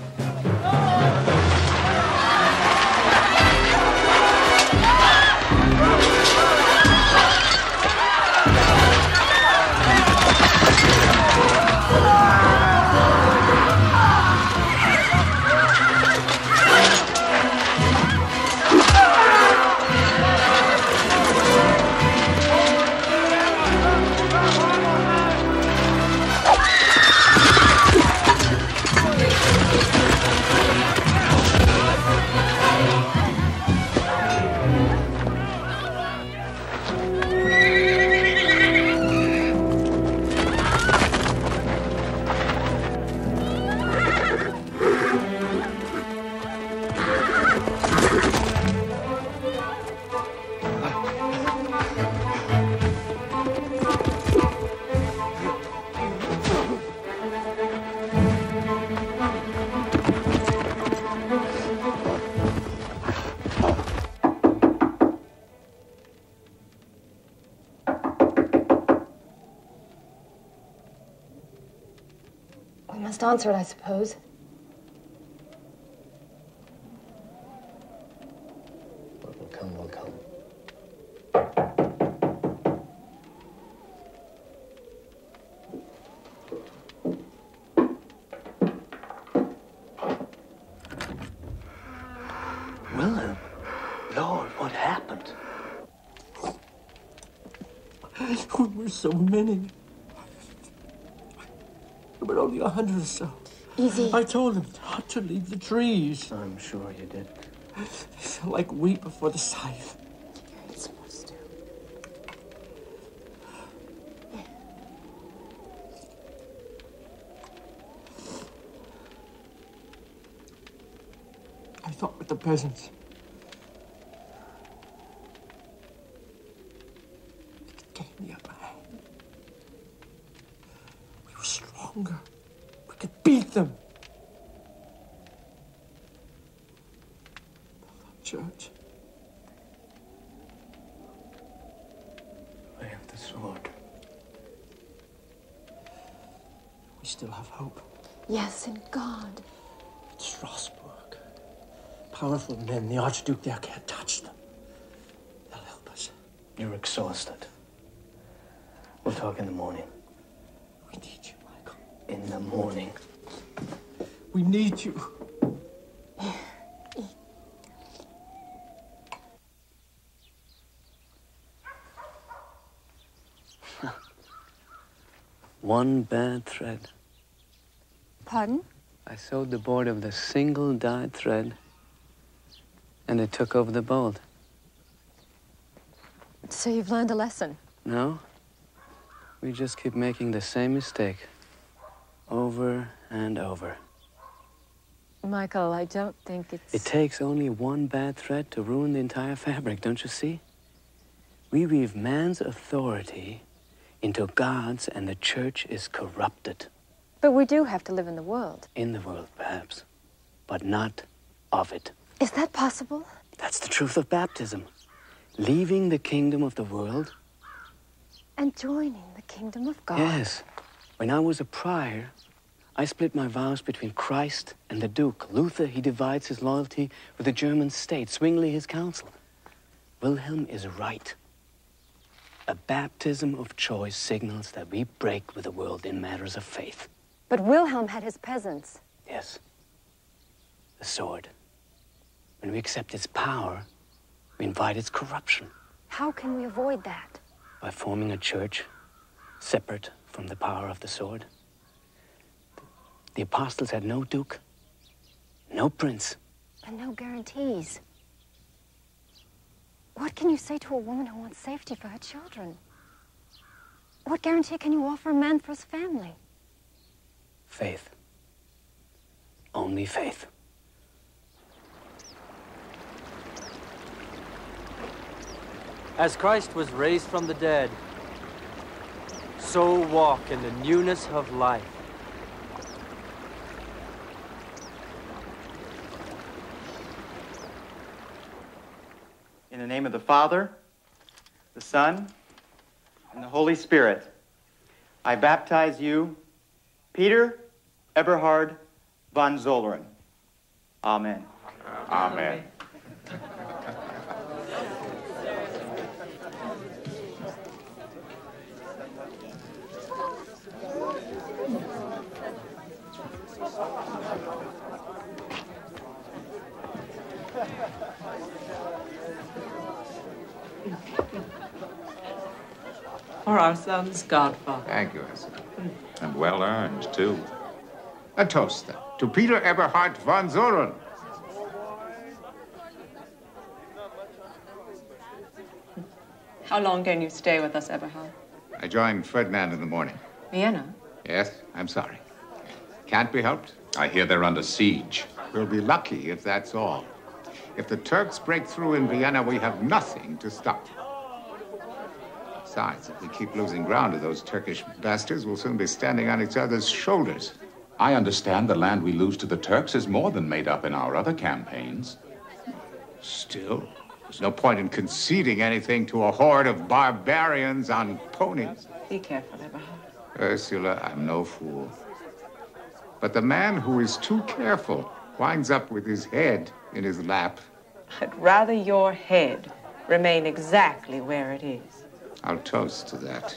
We must answer I suppose. What will come will come. Wilhelm, Lord, what happened? We were so many. There were only a hundred or so. Easy. I told them not to leave the trees. I'm sure you did. They felt like wheat before the scythe. You're supposed to. I thought with the peasants. We could gain the upper hand. We were stronger. We could beat them. The church. I have the sword. We still have hope. Yes, in God. It's Strasbourg. Powerful men. The Archduke there can't touch them. They'll help us. You're exhausted. We'll talk in the morning. We need you, Michael. In the morning. We need you. [laughs] One bad thread. Pardon? I sewed the board of the single dyed thread, and it took over the bolt. So you've learned a lesson. No? We just keep making the same mistake. Over and over. Michael, I don't think it's. It takes only one bad thread to ruin the entire fabric, don't you see? We weave man's authority into God's, and the church is corrupted. But we do have to live in the world. In the world, perhaps, but not of it. Is that possible? That's the truth of baptism. Leaving the kingdom of the world. And joining the kingdom of God. Yes. When I was a prior, I split my vows between Christ and the Duke. Luther, he divides his loyalty with the German state, Zwingli his council. Wilhelm is right. A baptism of choice signals that we break with the world in matters of faith. But Wilhelm had his peasants. Yes. The sword. When we accept its power, we invite its corruption How can we avoid that? by forming a church separate from the power of the sword. The apostles had no duke, no prince. And no guarantees. What can you say to a woman who wants safety for her children? What guarantee can you offer a man for his family? Faith. Only faith. As Christ was raised from the dead, so walk in the newness of life. In the name of the Father, the Son, and the Holy Spirit, I baptize you, Peter Eberhard von Zollern. Amen. Amen. For our son's godfather. Thank you, Esther. And well earned, too. A toast, then, to Peter Eberhard von Zollern. How long can you stay with us, Eberhard? I joined Ferdinand in the morning. Vienna? Yes, I'm sorry. Can't be helped. I hear they're under siege. We'll be lucky if that's all. If the Turks break through in Vienna, we have nothing to stop them. Besides, if we keep losing ground to those Turkish bastards, we'll soon be standing on each other's shoulders. I understand the land we lose to the Turks is more than made up in our other campaigns. Still, there's no point in conceding anything to a horde of barbarians on ponies. Be careful, Eberhard. Ursula, I'm no fool. But the man who is too careful winds up with his head in his lap. I'd rather your head remain exactly where it is. I'll toast to that.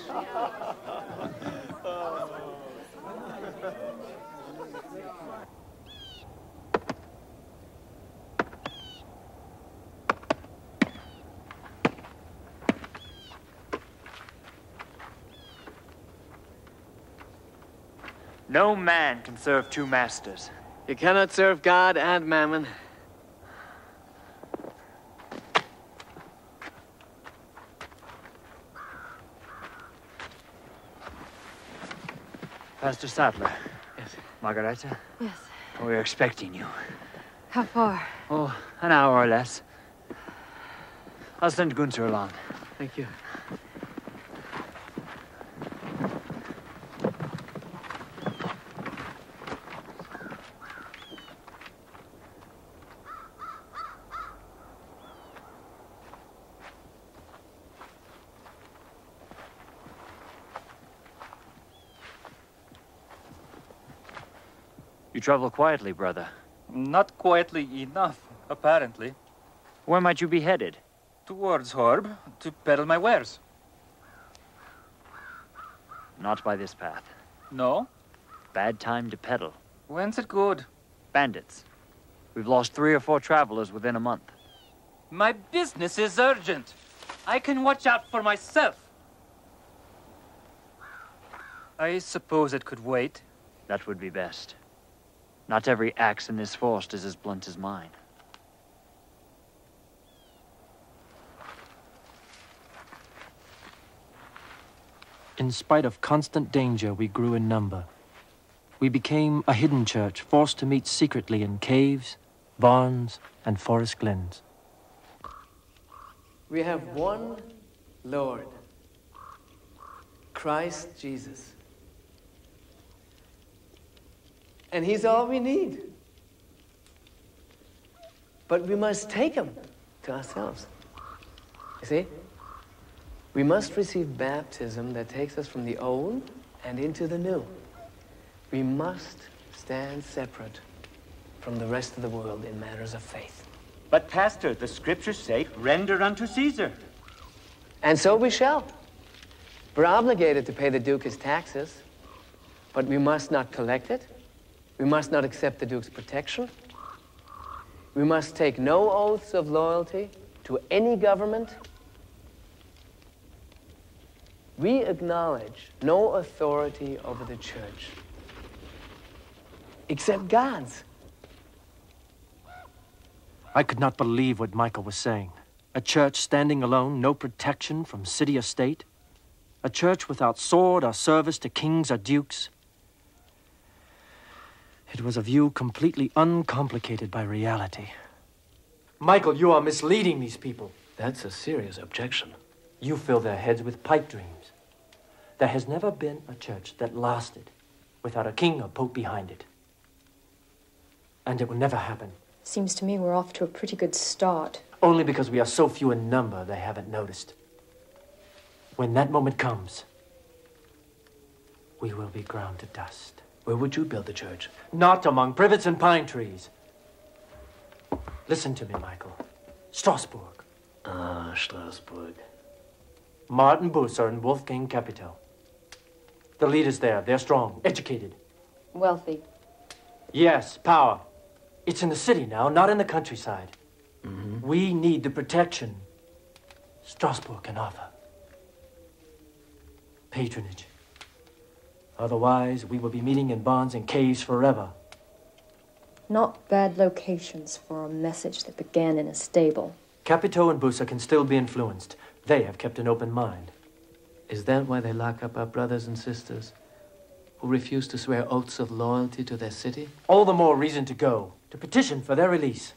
No man can serve two masters. You cannot serve God and mammon. Pastor Sattler. Yes. Margaretha, Yes. we're expecting you. How far? Oh, an hour or less. I'll send Gunther along. Thank you. Travel quietly, brother. Not quietly enough, apparently. Where might you be headed? Towards Horb, to peddle my wares. Not by this path. No? Bad time to peddle. When's it good? Bandits. We've lost three or four travelers within a month. My business is urgent. I can watch out for myself. I suppose it could wait. That would be best. Not every axe in this forest is as blunt as mine. In spite of constant danger, we grew in number. We became a hidden church, forced to meet secretly in caves, barns, and forest glens. We have one Lord, Christ Jesus. And He's all we need. But we must take Him to ourselves. You see? We must receive baptism that takes us from the old and into the new. We must stand separate from the rest of the world in matters of faith. But, Pastor, the scriptures say, render unto Caesar. And so we shall. We're obligated to pay the Duke his taxes, but we must not collect it. We must not accept the Duke's protection. We must take no oaths of loyalty to any government. We acknowledge no authority over the church except God's. I could not believe what Michael was saying. A church standing alone, no protection from city or state. A church without sword or service to kings or dukes. It was a view completely uncomplicated by reality. Michael, you are misleading these people. That's a serious objection. You fill their heads with pipe dreams. There has never been a church that lasted without a king or pope behind it. And it will never happen. Seems to me we're off to a pretty good start. Only because we are so few in number, they haven't noticed. When that moment comes, we will be ground to dust. Where would you build the church? Not among privets and pine trees. Listen to me, Michael. Strasbourg. Ah, Strasbourg. Martin Bucer and Wolfgang Capito. The leaders there, they're strong, educated. Wealthy. Yes, power. It's in the city now, not in the countryside. Mm-hmm. We need the protection Strasbourg can offer. Patronage. Otherwise, we will be meeting in barns and caves forever. Not bad locations for a message that began in a stable. Capito and Bucer can still be influenced. They have kept an open mind. Is that why they lock up our brothers and sisters who refuse to swear oaths of loyalty to their city? All the more reason to go, to petition for their release.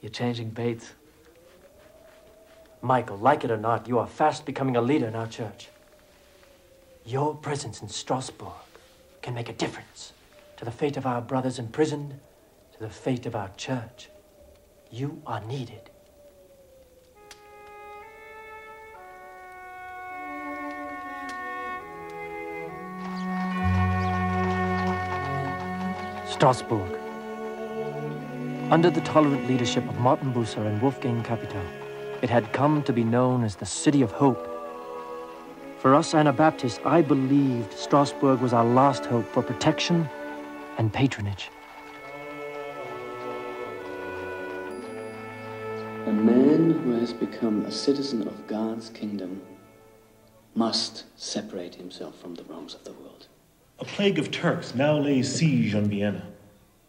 You're changing bait. Michael, like it or not, you are fast becoming a leader in our church. Your presence in Strasbourg can make a difference to the fate of our brothers imprisoned, to the fate of our church. You are needed. Strasbourg. Under the tolerant leadership of Martin Bucer and Wolfgang Capito, it had come to be known as the City of Hope. For us Anabaptists, I believed Strasbourg was our last hope for protection and patronage. A man who has become a citizen of God's kingdom must separate himself from the wrongs of the world. A plague of Turks now lays siege on Vienna.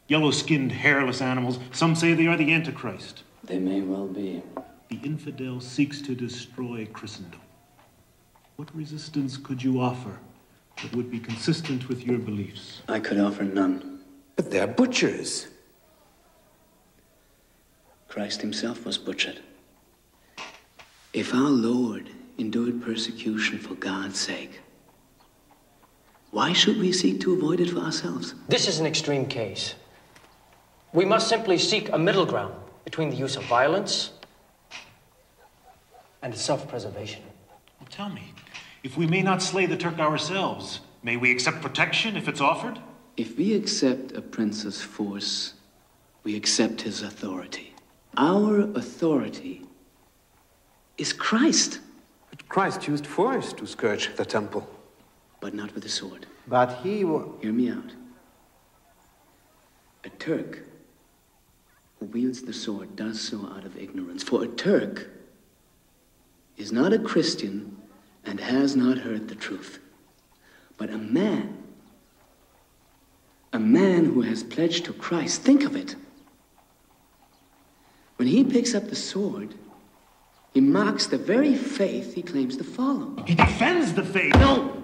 Yellow skinned, hairless animals, some say they are the Antichrist. They may well be. The infidel seeks to destroy Christendom. What resistance could you offer that would be consistent with your beliefs? I could offer none. But they're butchers. Christ himself was butchered. If our Lord endured persecution for God's sake, why should we seek to avoid it for ourselves? This is an extreme case. We must simply seek a middle ground between the use of violence and self preservation. Well, tell me, if we may not slay the Turk ourselves, may we accept protection if it's offered? If we accept a prince's force, we accept his authority. Our authority is Christ. But Christ used force to scourge the temple. But not with a sword. But he. Hear me out. A Turk who wields the sword does so out of ignorance. For a Turk is not a Christian and has not heard the truth. But a man, a man who has pledged to Christ, think of it. When he picks up the sword, he mocks the very faith he claims to follow. He defends the faith. No!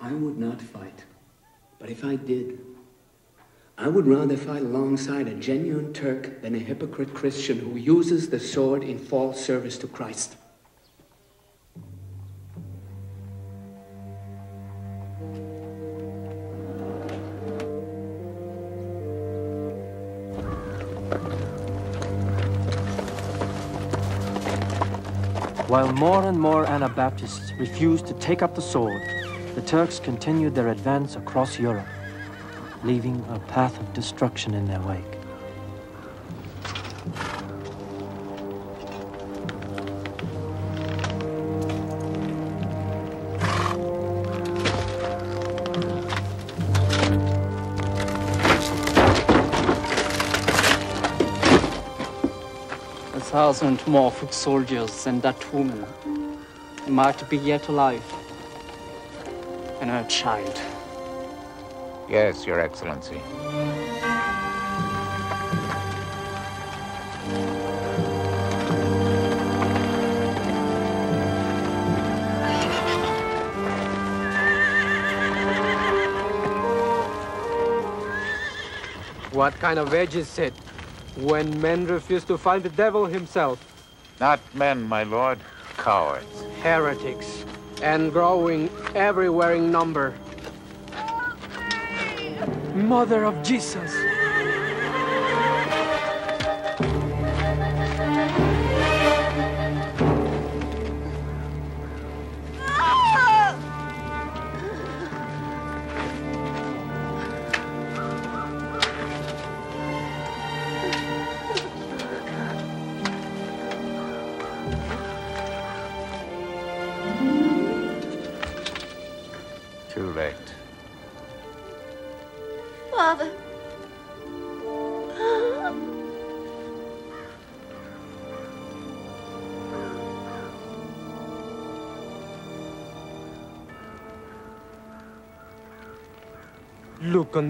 I would not fight. But if I did, I would rather fight alongside a genuine Turk than a hypocrite Christian who uses the sword in false service to Christ. While more and more Anabaptists refused to take up the sword, the Turks continued their advance across Europe, leaving a path of destruction in their wake. A thousand more foot soldiers than that woman might be yet alive. And her child. Yes, Your Excellency. What kind of age is it when men refuse to fight the devil himself? Not men, my lord. Cowards. Heretics. And growing everywhere in number. Mother of Jesus.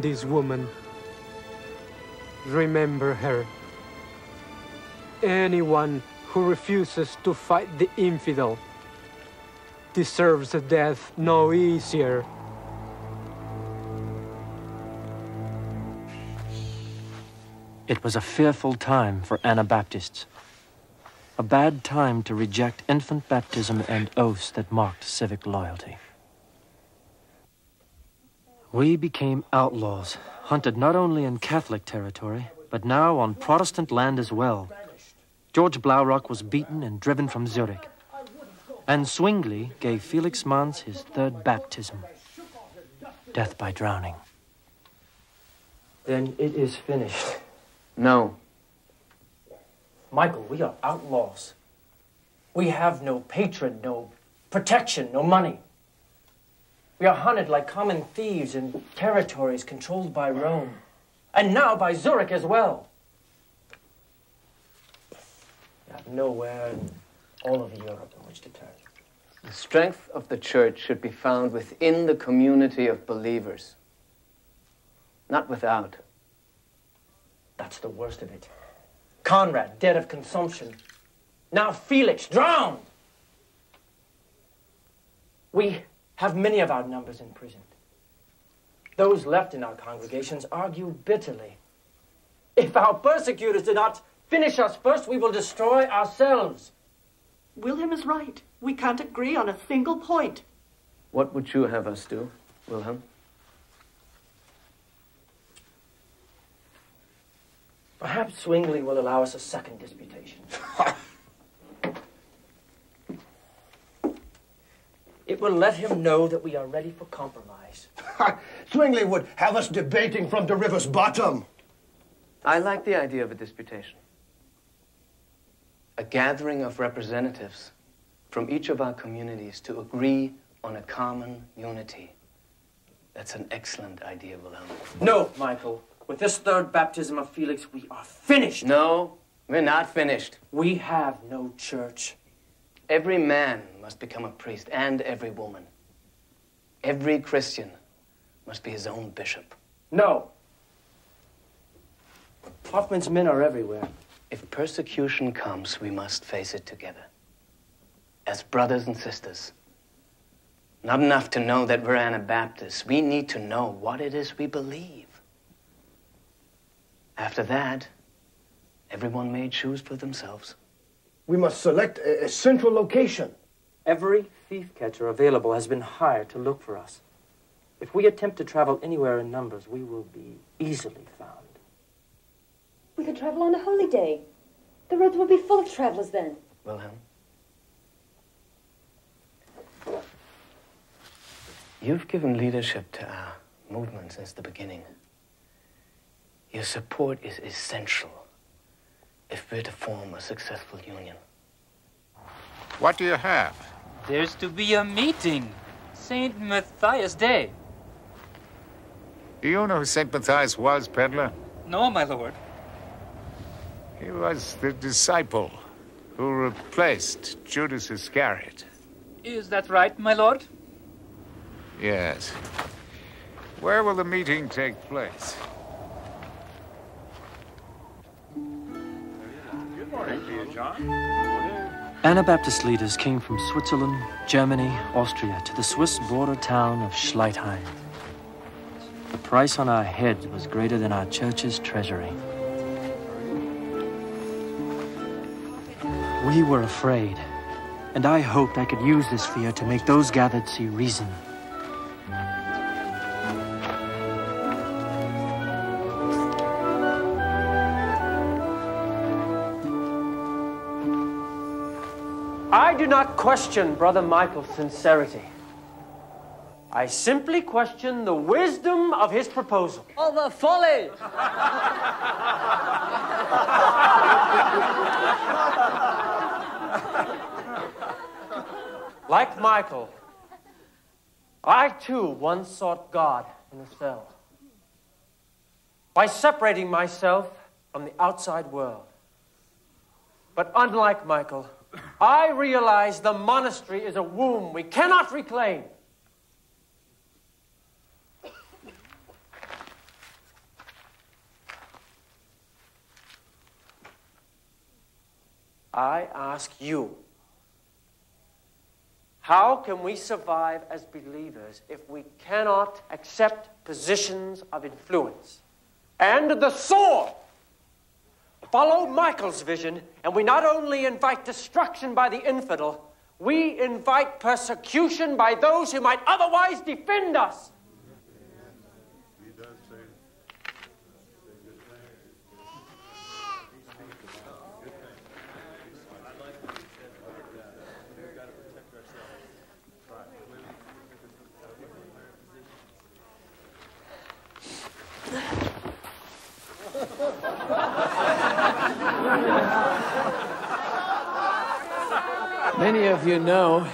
This woman. Remember her. Anyone who refuses to fight the infidel deserves a death no easier. It was a fearful time for Anabaptists. A bad time to reject infant baptism and oaths that marked civic loyalty. We became outlaws, hunted not only in Catholic territory, but now on Protestant land as well. George Blaurock was beaten and driven from Zurich. And Zwingli gave Felix Manz his third baptism death by drowning. Then it is finished. No. Michael, we are outlaws. We have no patron, no protection, no money. We are hunted like common thieves in territories controlled by Rome, and now by Zurich as well. We have nowhere in all of Europe in which to turn. The strength of the church should be found within the community of believers, not without. That's the worst of it. Conrad, dead of consumption. Now Felix, drowned. We have many of our numbers imprisoned. Those left in our congregations argue bitterly. If our persecutors do not finish us first, we will destroy ourselves. Wilhelm is right. We can't agree on a single point. What would you have us do, Wilhelm? Perhaps Zwingli will allow us a second disputation. [laughs] it will let him know that we are ready for compromise. Zwingli would have us debating from the river's bottom. I like the idea of a disputation. A gathering of representatives from each of our communities to agree on a common unity. That's an excellent idea, Wilhelm. No, Michael. With this third baptism of Felix, we are finished. No, we're not finished. We have no church. Every man must become a priest, and every woman. Every Christian must be his own bishop. No. Hoffman's men are everywhere. If persecution comes, we must face it together. As brothers and sisters. Not enough to know that we're Anabaptists. We need to know what it is we believe. After that, everyone may choose for themselves. We must select a, a central location. Every thief catcher available has been hired to look for us. If we attempt to travel anywhere in numbers, we will be easily found. We could travel on a holy day. The roads will be full of travelers then. Wilhelm? You've given leadership to our movement since the beginning. Your support is essential if we're to form a successful union. What do you have? There's to be a meeting. St. Matthias Day. Do you know who St. Matthias was, peddler? No, my lord. He was the disciple who replaced Judas Iscariot. Is that right, my lord? Yes. Where will the meeting take place? Anabaptist leaders came from Switzerland, Germany, Austria to the Swiss border town of Schleitheim. The price on our heads was greater than our church's treasury. We were afraid, and I hoped I could use this fear to make those gathered see reason. Not question Brother Michael's sincerity. I simply question the wisdom of his proposal. Oh, the folly! Like Michael, I too once sought God in a cell. By separating myself from the outside world. But unlike Michael, I realize the monastery is a womb we cannot reclaim. I ask you, how can we survive as believers if we cannot accept positions of influence and the sword Follow Michael's vision, and we not only invite destruction by the infidel, we invite persecution by those who might otherwise defend us. Of you know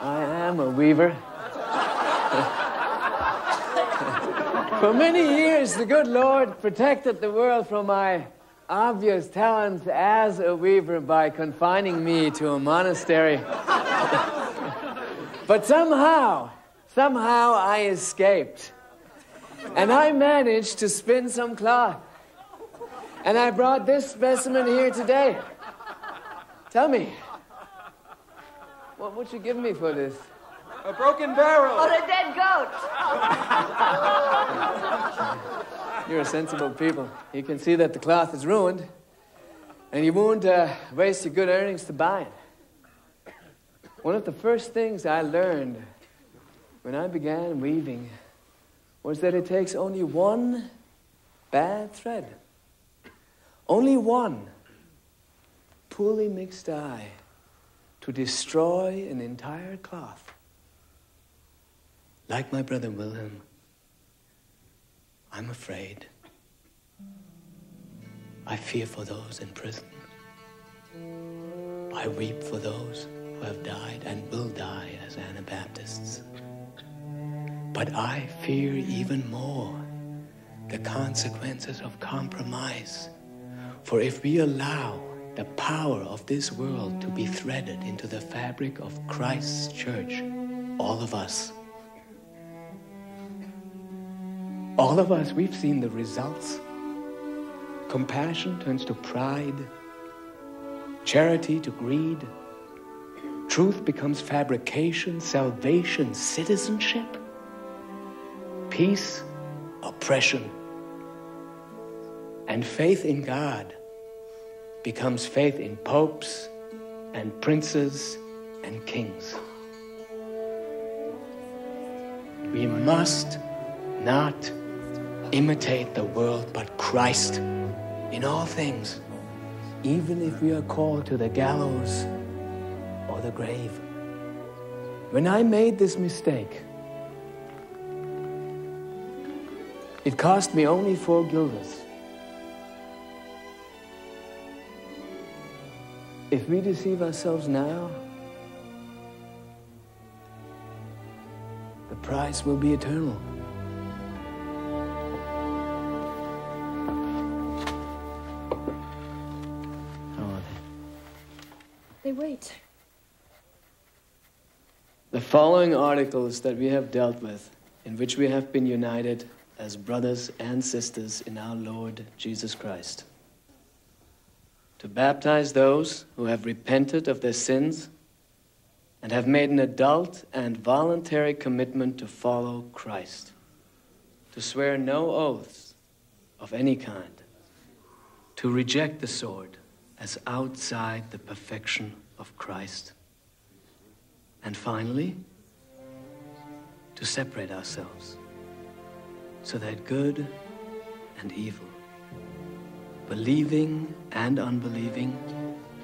I am a weaver. [laughs] For many years, the good Lord protected the world from my obvious talents as a weaver by confining me to a monastery. [laughs] but somehow, somehow I escaped. And I managed to spin some cloth. And I brought this specimen here today. Tell me, what would you give me for this? A broken barrel. Or a dead goat. You're a sensible people. You can see that the cloth is ruined, and you won't uh, waste your good earnings to buy it. One of the first things I learned when I began weaving was that it takes only one bad thread. Only one poorly mixed dye to destroy an entire cloth. Like my brother Wilhelm, I'm afraid. I fear for those in prison. I weep for those who have died and will die as Anabaptists. But I fear even more the consequences of compromise. For if we allow the power of this world to be threaded into the fabric of Christ's church. All of us. All of us, we've seen the results. Compassion turns to pride, charity to greed, truth becomes fabrication, salvation, citizenship, peace, oppression, and faith in God becomes faith in popes and princes and kings. We must not imitate the world, but Christ in all things, even if we are called to the gallows or the grave. When I made this mistake, it cost me only four guilders. If we deceive ourselves now, the price will be eternal. How are they? They wait. The following articles that we have dealt with, in which we have been united as brothers and sisters in our Lord Jesus Christ to baptize those who have repented of their sins and have made an adult and voluntary commitment to follow Christ, to swear no oaths of any kind, to reject the sword as outside the perfection of Christ, and finally, to separate ourselves so that good and evil believing and unbelieving,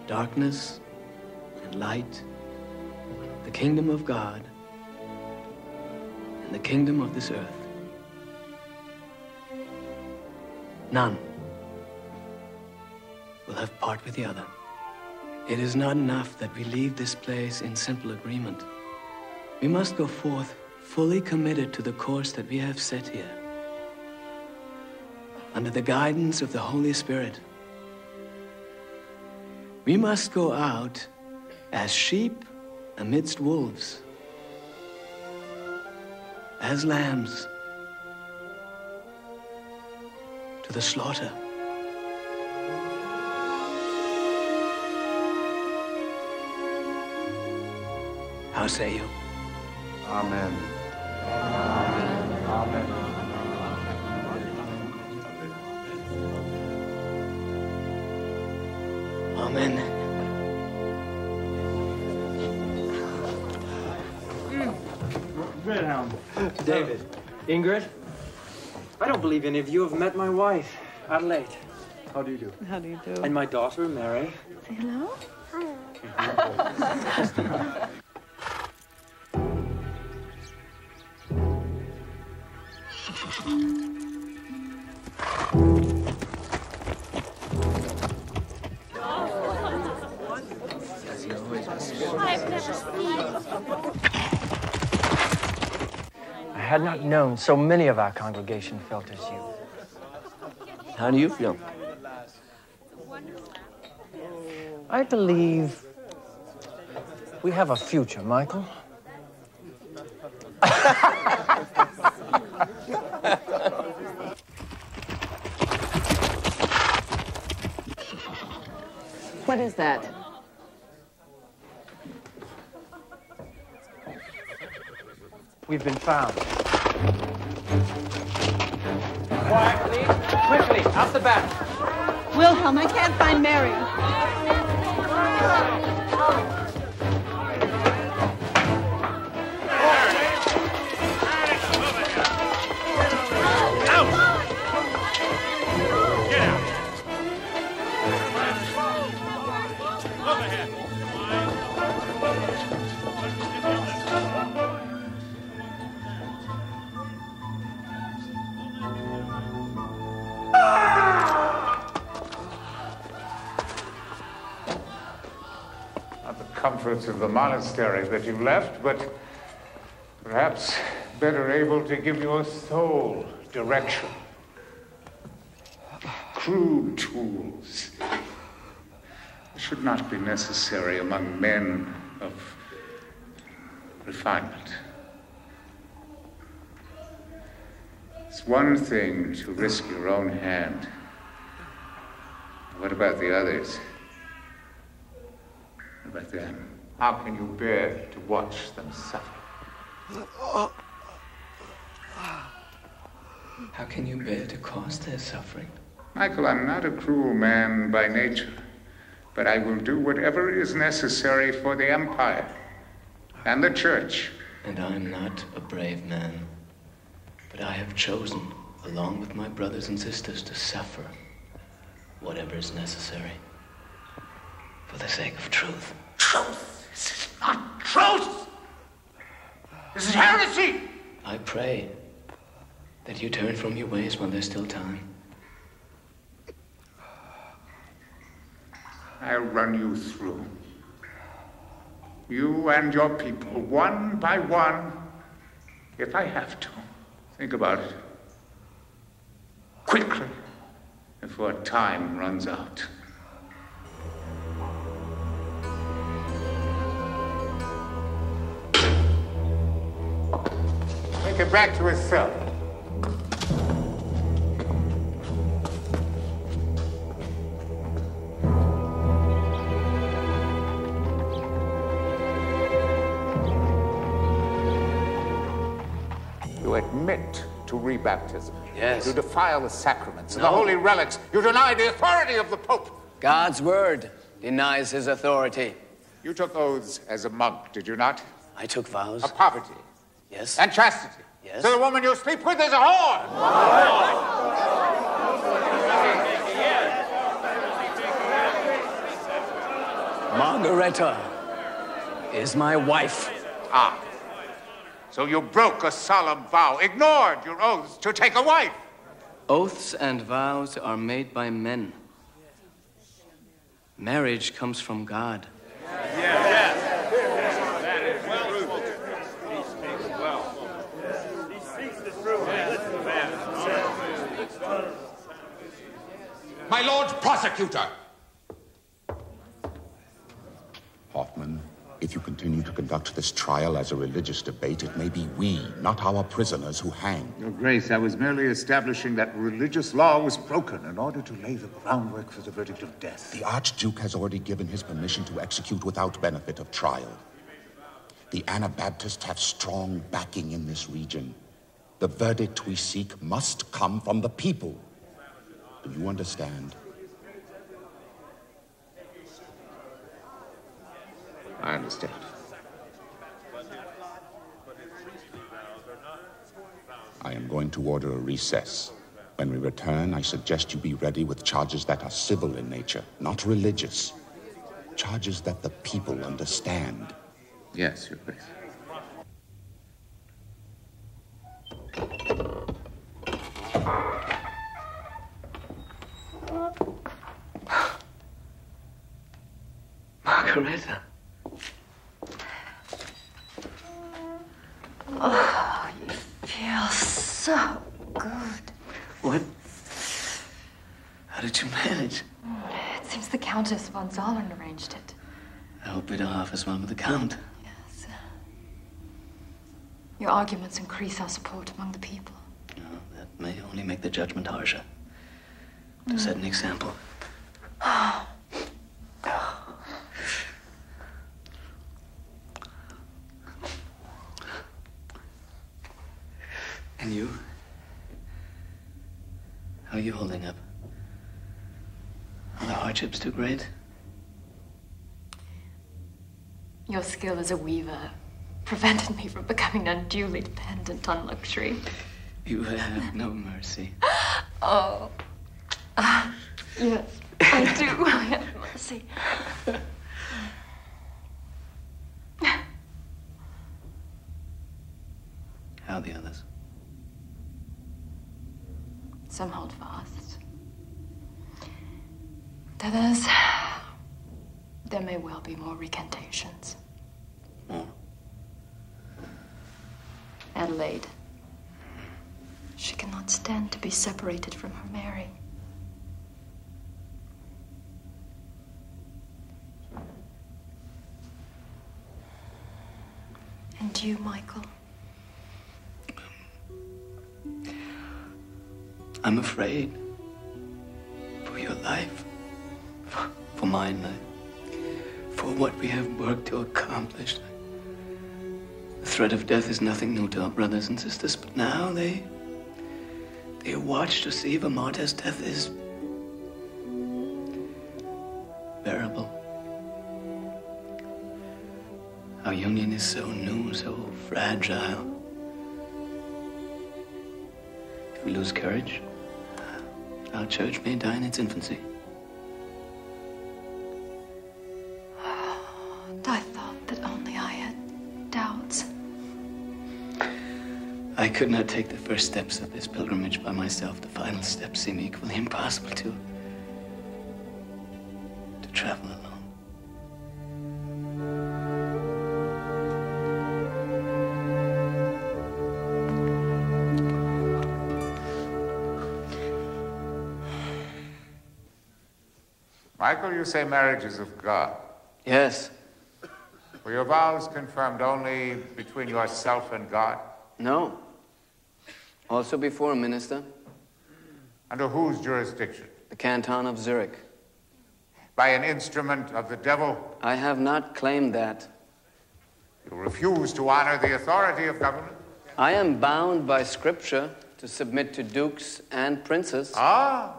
darkness and light, the kingdom of God and the kingdom of this earth. None will have part with the other. It is not enough that we leave this place in simple agreement. We must go forth fully committed to the course that we have set here under the guidance of the Holy Spirit. We must go out as sheep amidst wolves, as lambs to the slaughter. How say you? Amen. Amen. Amen. [laughs] David. Ingrid. I don't believe any of you have met my wife, Adelaide. How do you do? How do you do? And my daughter, Mary. Say hello. I [laughs] had not known so many of our congregation felt as you. How do you feel? I believe we have a future, Michael. [laughs] What is that? We've been found. Quietly, quickly, out the back. Wilhelm, I can't find Mary. Comforts of the monastery that you left, but perhaps better able to give your soul direction. Crude tools should not be necessary among men of refinement. It's one thing to risk your own hand. What about the others? What about them? How can you bear to watch them suffer? How can you bear to cause their suffering? Michael, I'm not a cruel man by nature, but I will do whatever is necessary for the Empire and the Church. And I'm not a brave man, but I have chosen, along with my brothers and sisters, to suffer whatever is necessary for the sake of truth. Truth! This is not truth! This is heresy! I pray that you turn from your ways while there's still time. I'll run you through. You and your people, one by one, if I have to. Think about it. Quickly, before time runs out. It back to his cell. You admit to rebaptism. Yes. You defile the sacraments and the holy relics. You deny the authority of the Pope. God's word denies his authority. You took oaths as a monk, did you not? I took vows. Of poverty. Yes. And chastity. Yes. So the woman you sleep with is a whore. Margaretha is my wife. Ah. So you broke a solemn vow, ignored your oaths to take a wife. Oaths and vows are made by men. Marriage comes from God. My Lord Prosecutor! Hoffman, if you continue to conduct this trial as a religious debate, it may be we, not our prisoners, who hang. Your Grace, I was merely establishing that religious law was broken in order to lay the groundwork for the verdict of death. The Archduke has already given his permission to execute without benefit of trial. The Anabaptists have strong backing in this region. The verdict we seek must come from the people. Do you understand? I understand. I am going to order a recess. When we return, I suggest you be ready with charges that are civil in nature, not religious. Charges that the people understand. Yes, Your Grace. Margaretha. Oh, you feel so good. What? How did you manage? It seems the Countess von Zollern arranged it. I hope we don't have as one with the Count. Yes. Uh, your arguments increase our support among the people. That may only make the judgment harsher. To set an example. And you? How are you holding up? Are the hardships too great? Your skill as a weaver prevented me from becoming unduly dependent on luxury. You have no mercy. [gasps] Oh. Ah, [sighs] yes, I do. I have mercy. How are the others? Some hold fast. Others, there may well be more recantations. More? Adelaide. She cannot stand to be separated from her Mary. And you, Michael? I'm afraid accomplish. The threat of death is nothing new to our brothers and sisters, but now they they watch to see if a martyr's death is bearable. Our union is so new, so fragile. If we lose courage, our church may die in its infancy. Could not take the first steps of this pilgrimage by myself. The final steps seem equally impossible to to travel alone. Michael, you say marriage is of God. Yes. Were your vows confirmed only between yourself and God? No. Also before a minister. Under whose jurisdiction? The canton of Zurich. By an instrument of the devil? I have not claimed that. You refuse to honor the authority of government? I am bound by scripture to submit to dukes and princes. Ah,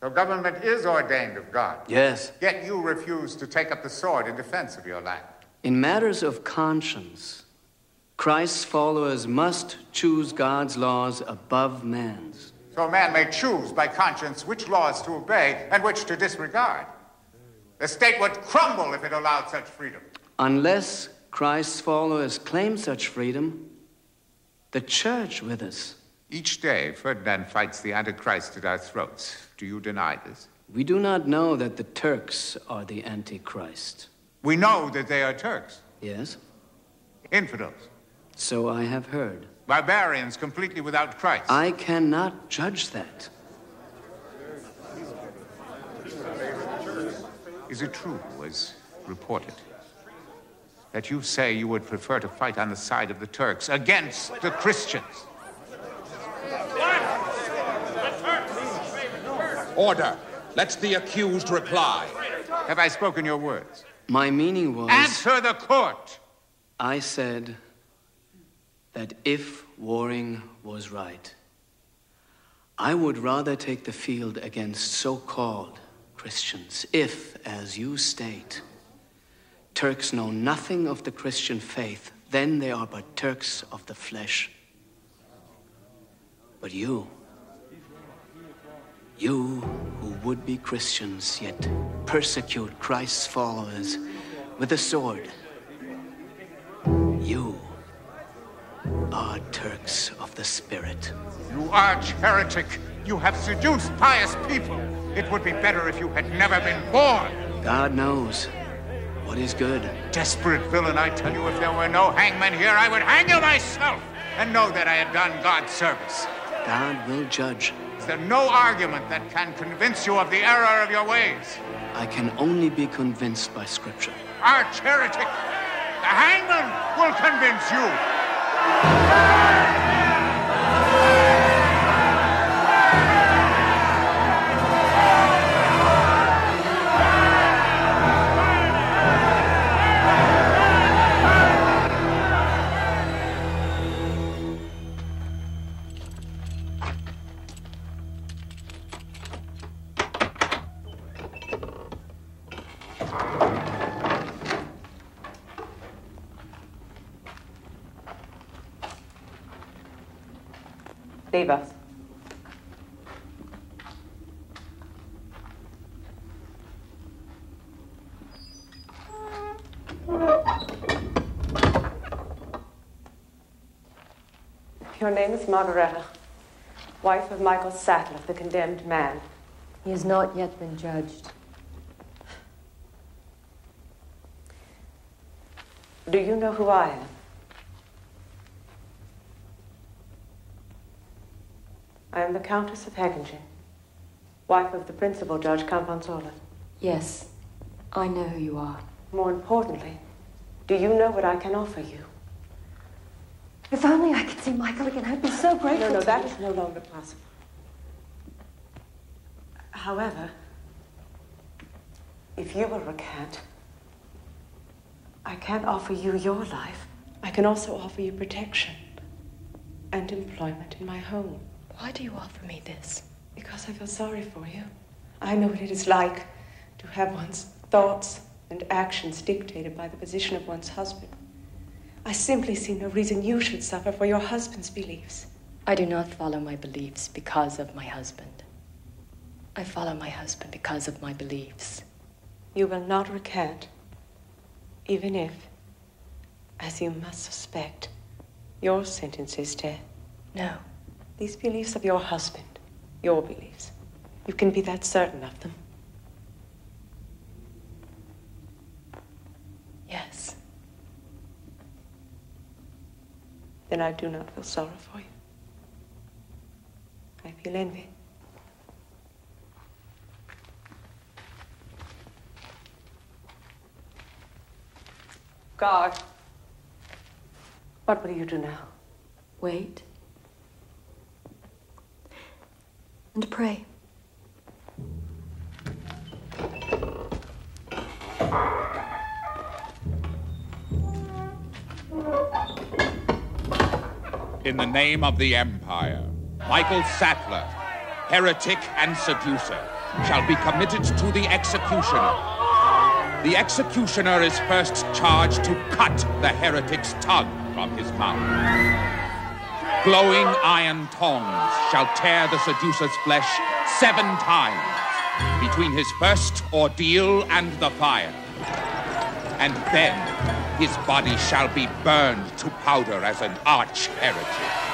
so government is ordained of God. Yes. Yet you refuse to take up the sword in defense of your land. In matters of conscience, Christ's followers must choose God's laws above man's. So a man may choose by conscience which laws to obey and which to disregard. The state would crumble if it allowed such freedom. Unless Christ's followers claim such freedom, the church with us. Each day, Ferdinand fights the Antichrist at our throats. Do you deny this? We do not know that the Turks are the Antichrist. We know that they are Turks. Yes? Infidels. So I have heard. Barbarians completely without Christ. I cannot judge that. Is it true, as reported, that you say you would prefer to fight on the side of the Turks against the Christians? Order. Let the accused reply. Have I spoken your words? My meaning was. Answer the court. I said that if warring was right, I would rather take the field against so called Christians if, as you state, Turks know nothing of the Christian faith, then they are but Turks of the flesh. But you, you who would be Christians yet persecute Christ's followers with the sword, you are Turks of the Spirit. You arch heretic! You have seduced pious people! It would be better if you had never been born! God knows what is good. Desperate villain, I tell you, if there were no hangman here, I would hang you myself and know that I had done God's service. God will judge. Is there no argument that can convince you of the error of your ways? I can only be convinced by Scripture. Arch heretic! The hangman will convince you! Hey! Leave us. Your name is Margaretha, wife of Michael Sattler, the condemned man. He has not yet been judged. Do you know who I am? I am the Countess of Heckengen, wife of the principal judge, Count von Yes, I know who you are. More importantly, do you know what I can offer you? If only I could see Michael again, I'd be so grateful No, no, to that you. is no longer possible. However, if you will recant, I can't offer you your life. I can also offer you protection and employment in my home. Why do you offer me this? Because I feel sorry for you. I know what it is like to have one's thoughts and actions dictated by the position of one's husband. I simply see no reason you should suffer for your husband's beliefs. I do not follow my beliefs because of my husband. I follow my husband because of my beliefs. You will not recant, even if, as you must suspect, your sentence is death. No. These beliefs of your husband, your beliefs, you can be that certain of them. Yes. Then I do not feel sorrow for you. I feel envy. Guard. What will you do now? Wait. And pray. In the name of the Empire, Michael Sattler, heretic and seducer, shall be committed to the executioner. The executioner is first charged to cut the heretic's tongue from his mouth. Glowing iron tongs shall tear the seducer's flesh seven times between his first ordeal and the fire. And then his body shall be burned to powder as an arch heretic.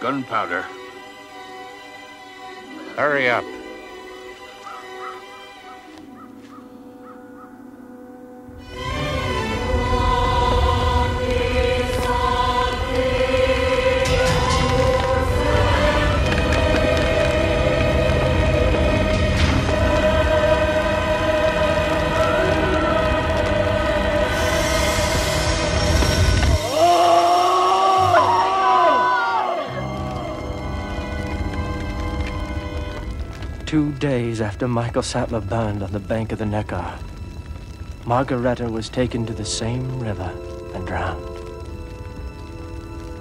Gunpowder. Hurry up. Days after Michael Sattler burned on the bank of the Neckar, Margaretha was taken to the same river and drowned.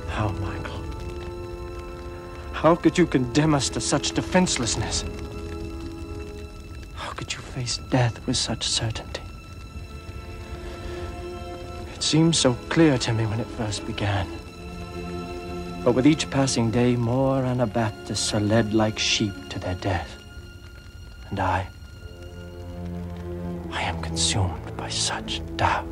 How, Michael? How could you condemn us to such defenselessness? How could you face death with such certainty? It seemed so clear to me when it first began. But with each passing day, more Anabaptists are led like sheep to their death. And I, I am consumed by such doubt.